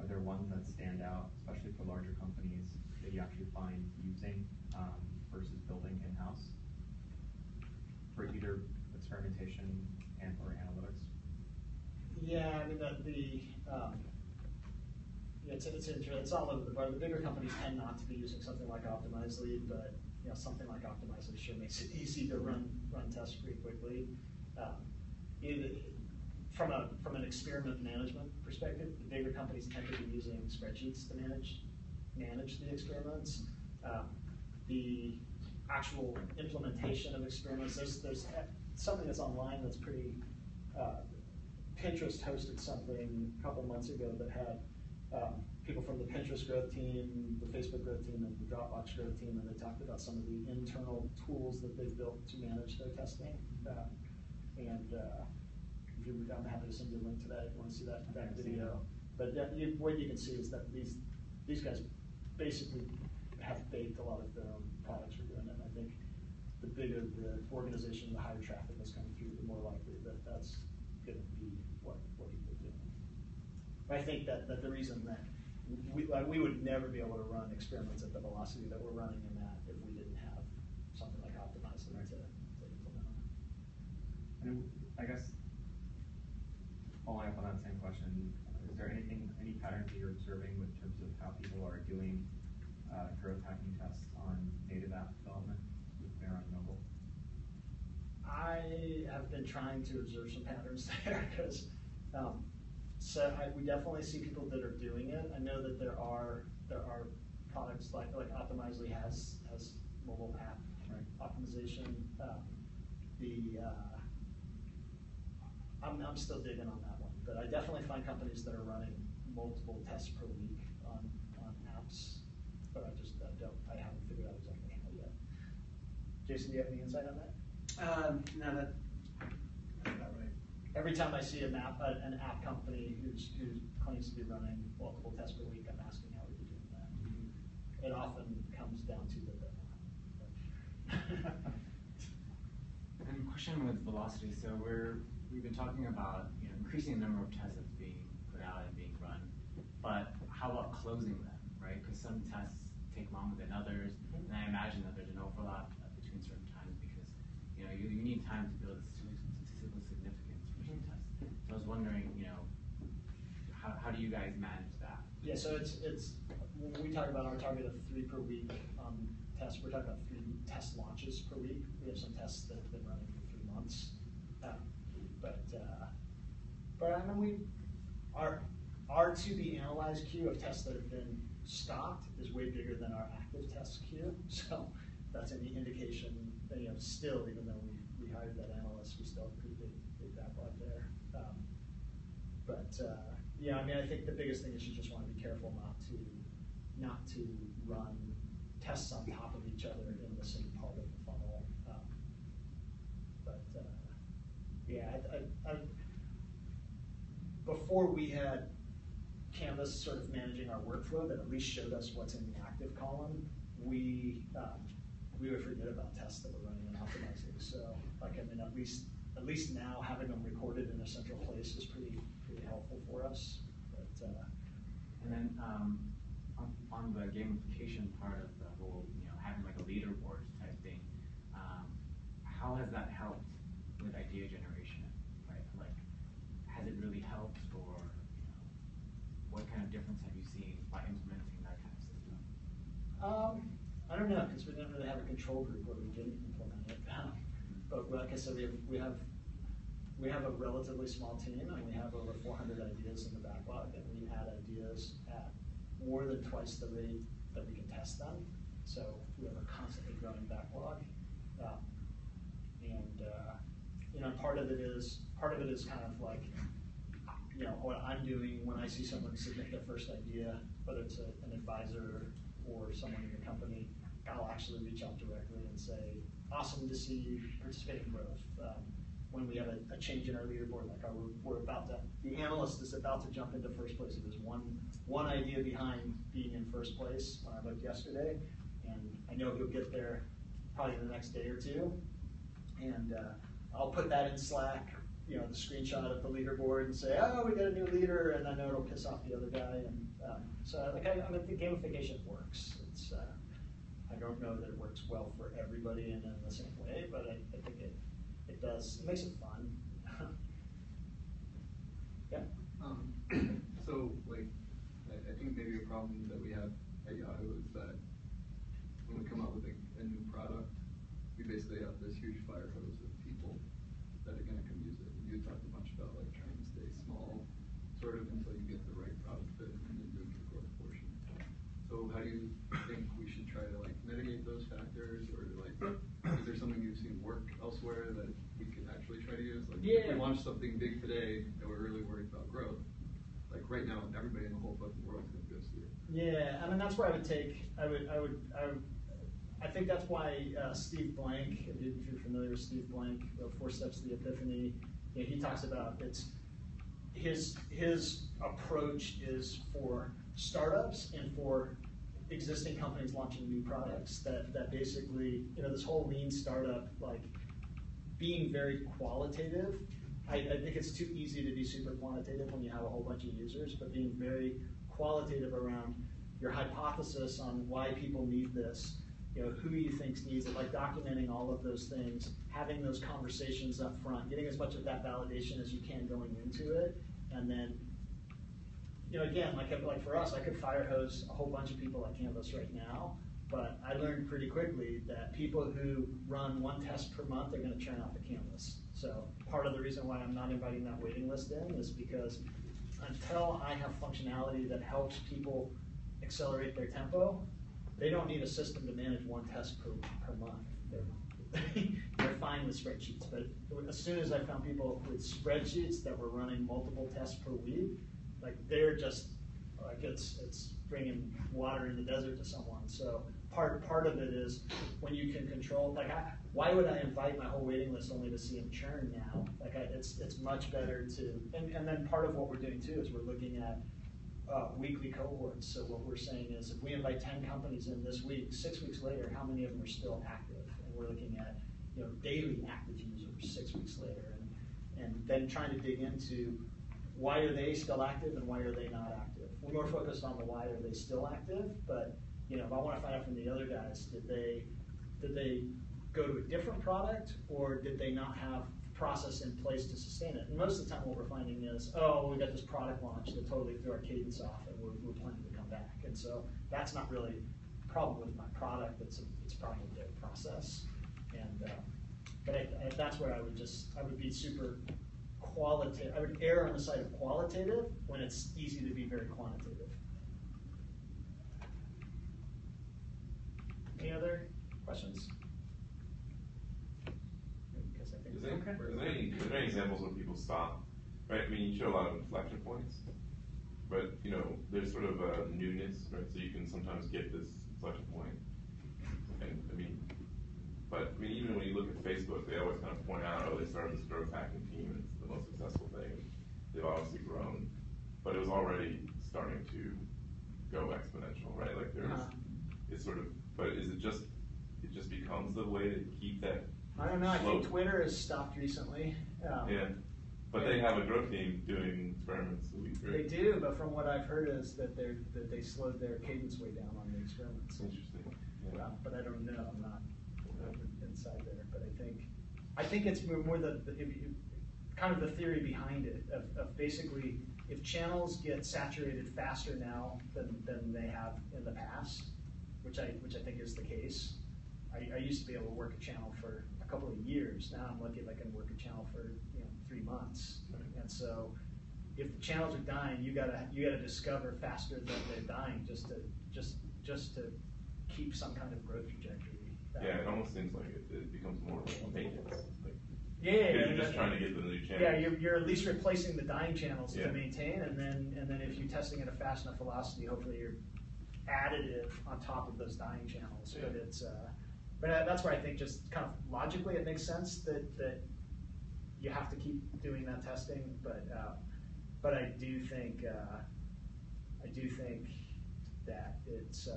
are there ones that stand out, especially for larger companies, that you actually find using um, versus building in-house for either experimentation and or analytics? Yeah, I mean, the, the, um, it's, it's it's all over the board. The bigger companies tend not to be using something like Optimizely, but, you know, something like Optimizely sure makes it easy to run, run tests pretty quickly. Um, from a, from an experiment management perspective, the bigger companies tend to be using spreadsheets to manage, manage the experiments. Um, The actual implementation of experiments, there's, there's something that's online that's pretty, uh, Pinterest hosted something a couple months ago that had um, people from the Pinterest growth team, the Facebook growth team, and the Dropbox growth team, and they talked about some of the internal tools that they've built to manage their testing. Uh, and uh, if you, I'm happy to send you a link to that if you want to see that, that video. But yeah, you, what you can see is that these these guys basically have baked a lot of their own products for doing it. And I think the bigger the organization, the higher traffic that's coming through, the more likely that that's going to be what, what people are doing. I think that, that the reason that we, like, we would never be able to run experiments at the velocity that we're running them at if we didn't have something like Optimizely to, to implement. And I guess, following up on that same question, is there anything, any patterns that you're observing in terms of how people are doing uh, growth hacking tests on native app development with Bear on mobile? I have been trying to observe some patterns there because, um, so I, we definitely see people that are doing it. I know that there are there are products like like Optimizely has has mobile app Right. optimization. Um, the uh, I'm I'm still digging on that one, but I definitely find companies that are running multiple tests per week on on apps, but I just I don't I haven't figured out exactly how yet. Jason, do you have any insight on that? Um, no, that, that's about right. Every time I see a map, uh, an app company who's, who claims to be running multiple tests per week, I'm asking how are you doing that? It often comes down to the. And question with velocity, so we're, we've been talking about, you know, increasing the number of tests that's being put out and being run, but how about closing them, right? Because some tests take longer than others, and I imagine that there's an overlap between certain times because, you know, you, you need time to build a statistical significance for some tests. So I was wondering, you know, how, how do you guys manage that? Yeah, so it's, it's, when we talk about our target of three per week um, tests, we're talking about three test launches per week. We have some tests that have been running for three months. Um, But, uh, but I mean, we, our, our to be analyzed queue of tests that have been stopped is way bigger than our active test queue. So that's an indication that, you know, still, even though we, we hired that analyst, we still have a pretty big, big backlog there. But uh, yeah, I mean, I think the biggest thing is you just want to be careful not to not to run tests on top of each other in the same part of the funnel. Um, but uh, yeah, I, I, I, before we had Canvas sort of managing our workflow that at least showed us what's in the active column, we um, we would forget about tests that we're running and optimizing. So, like, I mean, at least at least now having them recorded in a central place is pretty helpful for us. But uh, And then um, on, on the gamification part of the whole, you know, having like a leaderboard type thing, um, how has that helped with idea generation? Right, like, has it really helped, or you know, what kind of difference have you seen by implementing that kind of system? Um, I don't know, because we didn't really have a control group where we didn't implement it. but like I said, we have, we have we have a relatively small team, and we have over 400 ideas in the backlog, and we add ideas at more than twice the rate that we can test them. So we have a constantly growing backlog, um, and uh, you know, part of it is part of it is kind of like you know, what I'm doing when I see someone submit their first idea, whether it's a, an advisor or someone in the company, I'll actually reach out directly and say, awesome to see you participate in growth. Um, when we have a, a, change in our leaderboard, like our, we're, about to, the analyst is about to jump into first place. It was one, one idea behind being in first place when I looked yesterday, and I know he'll get there probably in the next day or two. And uh, I'll put that in Slack you know, the screenshot of the leaderboard and say, oh, we got a new leader, and I know it'll piss off the other guy. And um, so, like, I, I mean, the gamification works. It's, uh, I don't know that it works well for everybody and in the same way, but I, I think it, it does. It makes it fun. yeah. Um, so, like, I, I think maybe a problem that we have at Yahoo is that when we come up with a, a new product, we basically have this huge fire hose of people that are going to come use it. You talked a bunch about like trying to stay small, sort of until you get the right product fit and then move to the growth portion. So how do you think we should try to like mitigate those factors, or like is there something you've seen work elsewhere Like if Yeah. we launch something big today and we're really worried about growth, like right now, everybody in the whole fucking world is gonna go see it. Yeah, I mean, that's where I would take, I would, I would, I would, I think that's why, uh, Steve Blank, if you- if you're familiar with Steve Blank, uh, Four Steps to the Epiphany, you know, he talks about it's, his, his approach is for startups and for existing companies launching new products that, that basically, you know, this whole lean startup, like, being very qualitative. I, I think it's too easy to be super quantitative when you have a whole bunch of users, but being very qualitative around your hypothesis on why people need this, you know, who you think needs it, like documenting all of those things, having those conversations up front, getting as much of that validation as you can going into it, and then, you know, again, like like for us, I could fire hose a whole bunch of people at Canvas right now, but I learned pretty quickly that people who run one test per month are going to churn off the Canvas. So part of the reason why I'm not inviting that waiting list in is because until I have functionality that helps people accelerate their tempo, they don't need a system to manage one test per, per month. They're, they're fine with spreadsheets, but as soon as I found people with spreadsheets that were running multiple tests per week, like they're just like it's it's bringing water in the desert to someone. So part part of it is when you can control. Like, I, why would I invite my whole waiting list only to see them churn now? Like, I, it's it's much better to. And and then part of what we're doing too is we're looking at uh, weekly cohorts. So what we're saying is if we invite 10 companies in this week, six weeks later, how many of them are still active? And we're looking at you know daily active users six weeks later, and and then trying to dig into why are they still active and why are they not active? We're more focused on the why are they still active, but you know, I want to find out from the other guys, did they did they go to a different product or did they not have process in place to sustain it? And most of the time, what we're finding is, oh, we got this product launch that totally threw our cadence off, and we're, we're planning to come back. And so that's not really a problem with my product. It's a, it's with their process. And uh, but I, I, that's where I would just I would be super qualitative. I would err on the side of qualitative when it's easy to be very quantitative. Any other questions? Because I think Is there, is there any, is there any examples where people stop? Right, I mean, you show a lot of inflection points, but, you know, there's sort of a newness, right, so you can sometimes get this inflection point. And, I mean, but, I mean, even when you look at Facebook, they always kind of point out, oh, they started this growth hacking team, and it's the most successful thing. They've obviously grown, but it was already starting to go exponential, right? Like there's, Uh-huh. it's sort of, but is it just, it just becomes the way to keep that I don't know. I think? Twitter has stopped recently. Um, Yeah, but they have a growth team doing experiments a week, They do, but from what I've heard is that they're that they slowed their cadence way down on the experiments. Interesting. Yeah. Uh, but I don't know. I'm not inside there. But I think I think it's more, more the, the kind of the theory behind it of, of basically if channels get saturated faster now than, than they have in the past, which I which I think is the case. I, I used to be able to work a channel for a couple of years. Now I'm lucky if I can work a channel for you know three months. And so if the channels are dying, you gotta you gotta discover faster that they're dying just to just just to keep some kind of growth trajectory. Yeah, it almost seems like it, it becomes more like maintenance. Like, Yeah, yeah, You're just trying to get the new channels. Yeah, you're, you're at least replacing the dying channels Yeah. to maintain, and then and then if you're testing at a fast enough velocity, hopefully you're additive on top of those dying channels. But it's uh, but uh, that's where I think just kind of logically it makes sense that that you have to keep doing that testing. But uh, but I do think uh, I do think that it's uh,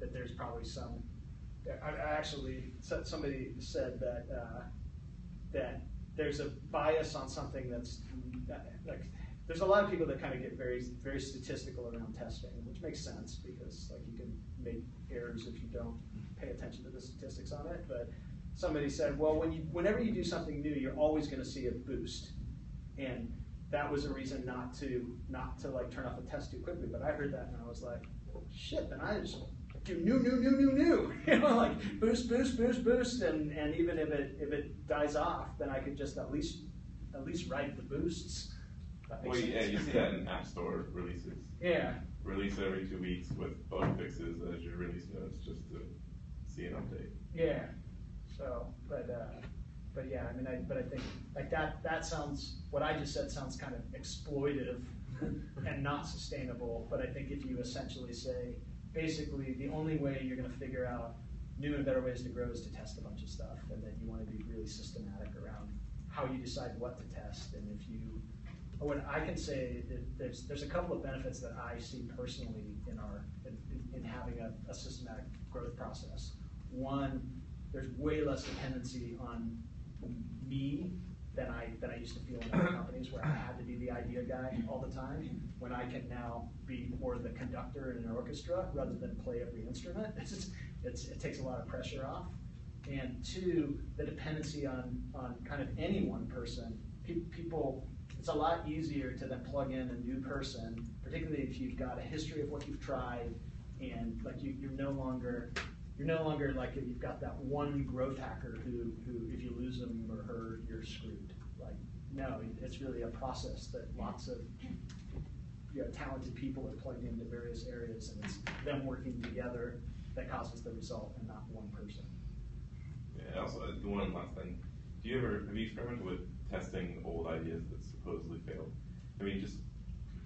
that there's probably some. I, I actually somebody said that uh, that there's a bias on something that's like there's a lot of people that kind of get very very statistical around testing, which makes sense because like you can make errors if you don't pay attention to the statistics on it. But somebody said, well, when you whenever you do something new, you're always going to see a boost, and that was a reason not to not to like turn off a test too quickly. But I heard that and I was like, shit, then I just do new, new, new, new, new. you know, like boost, boost, boost, boost, and and even if it if it dies off, then I could just at least at least write the boosts. Well, yeah, you see that in App Store releases. Yeah. Release every two weeks with bug fixes as your release notes, just to see an update. Yeah. So, but uh, but yeah, I mean, I but I think like that that sounds what I just said sounds kind of exploitative and not sustainable, but I think if you essentially say, basically, the only way you're gonna figure out new and better ways to grow is to test a bunch of stuff, and that you wanna be really systematic around how you decide what to test, and if you, what I can say, that there's, there's a couple of benefits that I see personally in our, in, in having a, a systematic growth process. One, there's way less dependency on me than I, than I used to feel in other companies where I had to be the idea guy all the time. When I can now be more the conductor in an orchestra rather than play every instrument, it's, it's, it takes a lot of pressure off. And two, the dependency on, on kind of any one person. Pe- people, it's a lot easier to then plug in a new person, particularly if you've got a history of what you've tried and like you, you're no longer, you're no longer like you've got that one growth hacker who, who if you lose him or her, you're screwed. Like, no, it's really a process that lots of you know, talented people are plugged into various areas and it's them working together that causes the result and not one person. Yeah, also, uh, one last thing, do you ever, have you experimented with testing old ideas that supposedly failed? I mean, just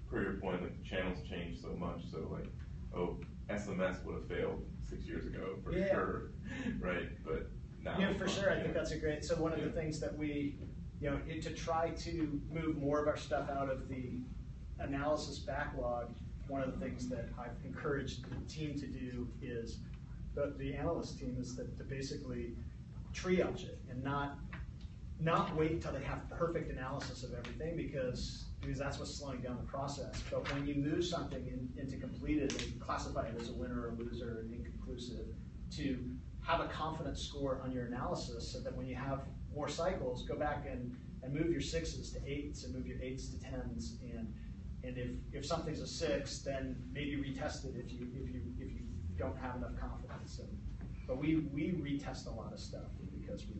per your point, like, the channels change so much, so like, oh, SMS would have failed six years ago, for Yeah. sure, right, but now. Yeah, for sure. I think that's a great, so one of the things that we, you know, it- to try to move more of our stuff out of the analysis backlog, one of the things that I've encouraged the team to do is, the, the analyst team is that to basically triage it and not, not wait until they have perfect analysis of everything because, because that's what's slowing down the process. But when you move something in, into completed and classify it as a winner or a loser and inconclusive, to have a confidence score on your analysis so that when you have more cycles, go back and, and move your sixes to eights and move your eights to tens. And, and if, if something's a six, then maybe retest it if you, if you, if you don't have enough confidence. And, but we, we retest a lot of stuff because we,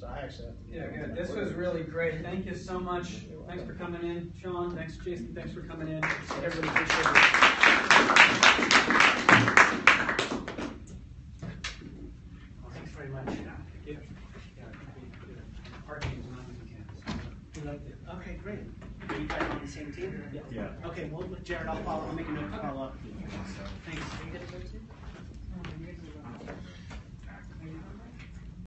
So I actually have to. Yeah, good. This was really great. Thank you so much. Thanks for coming in, Sean. Thanks, Jason. Thanks for coming in. Everybody appreciate it. Yeah. Okay, great. Are you guys on the same team? Yeah. Okay, well, Jared, I'll follow. I'll make a note to follow up. Thanks. Are you too? Oh,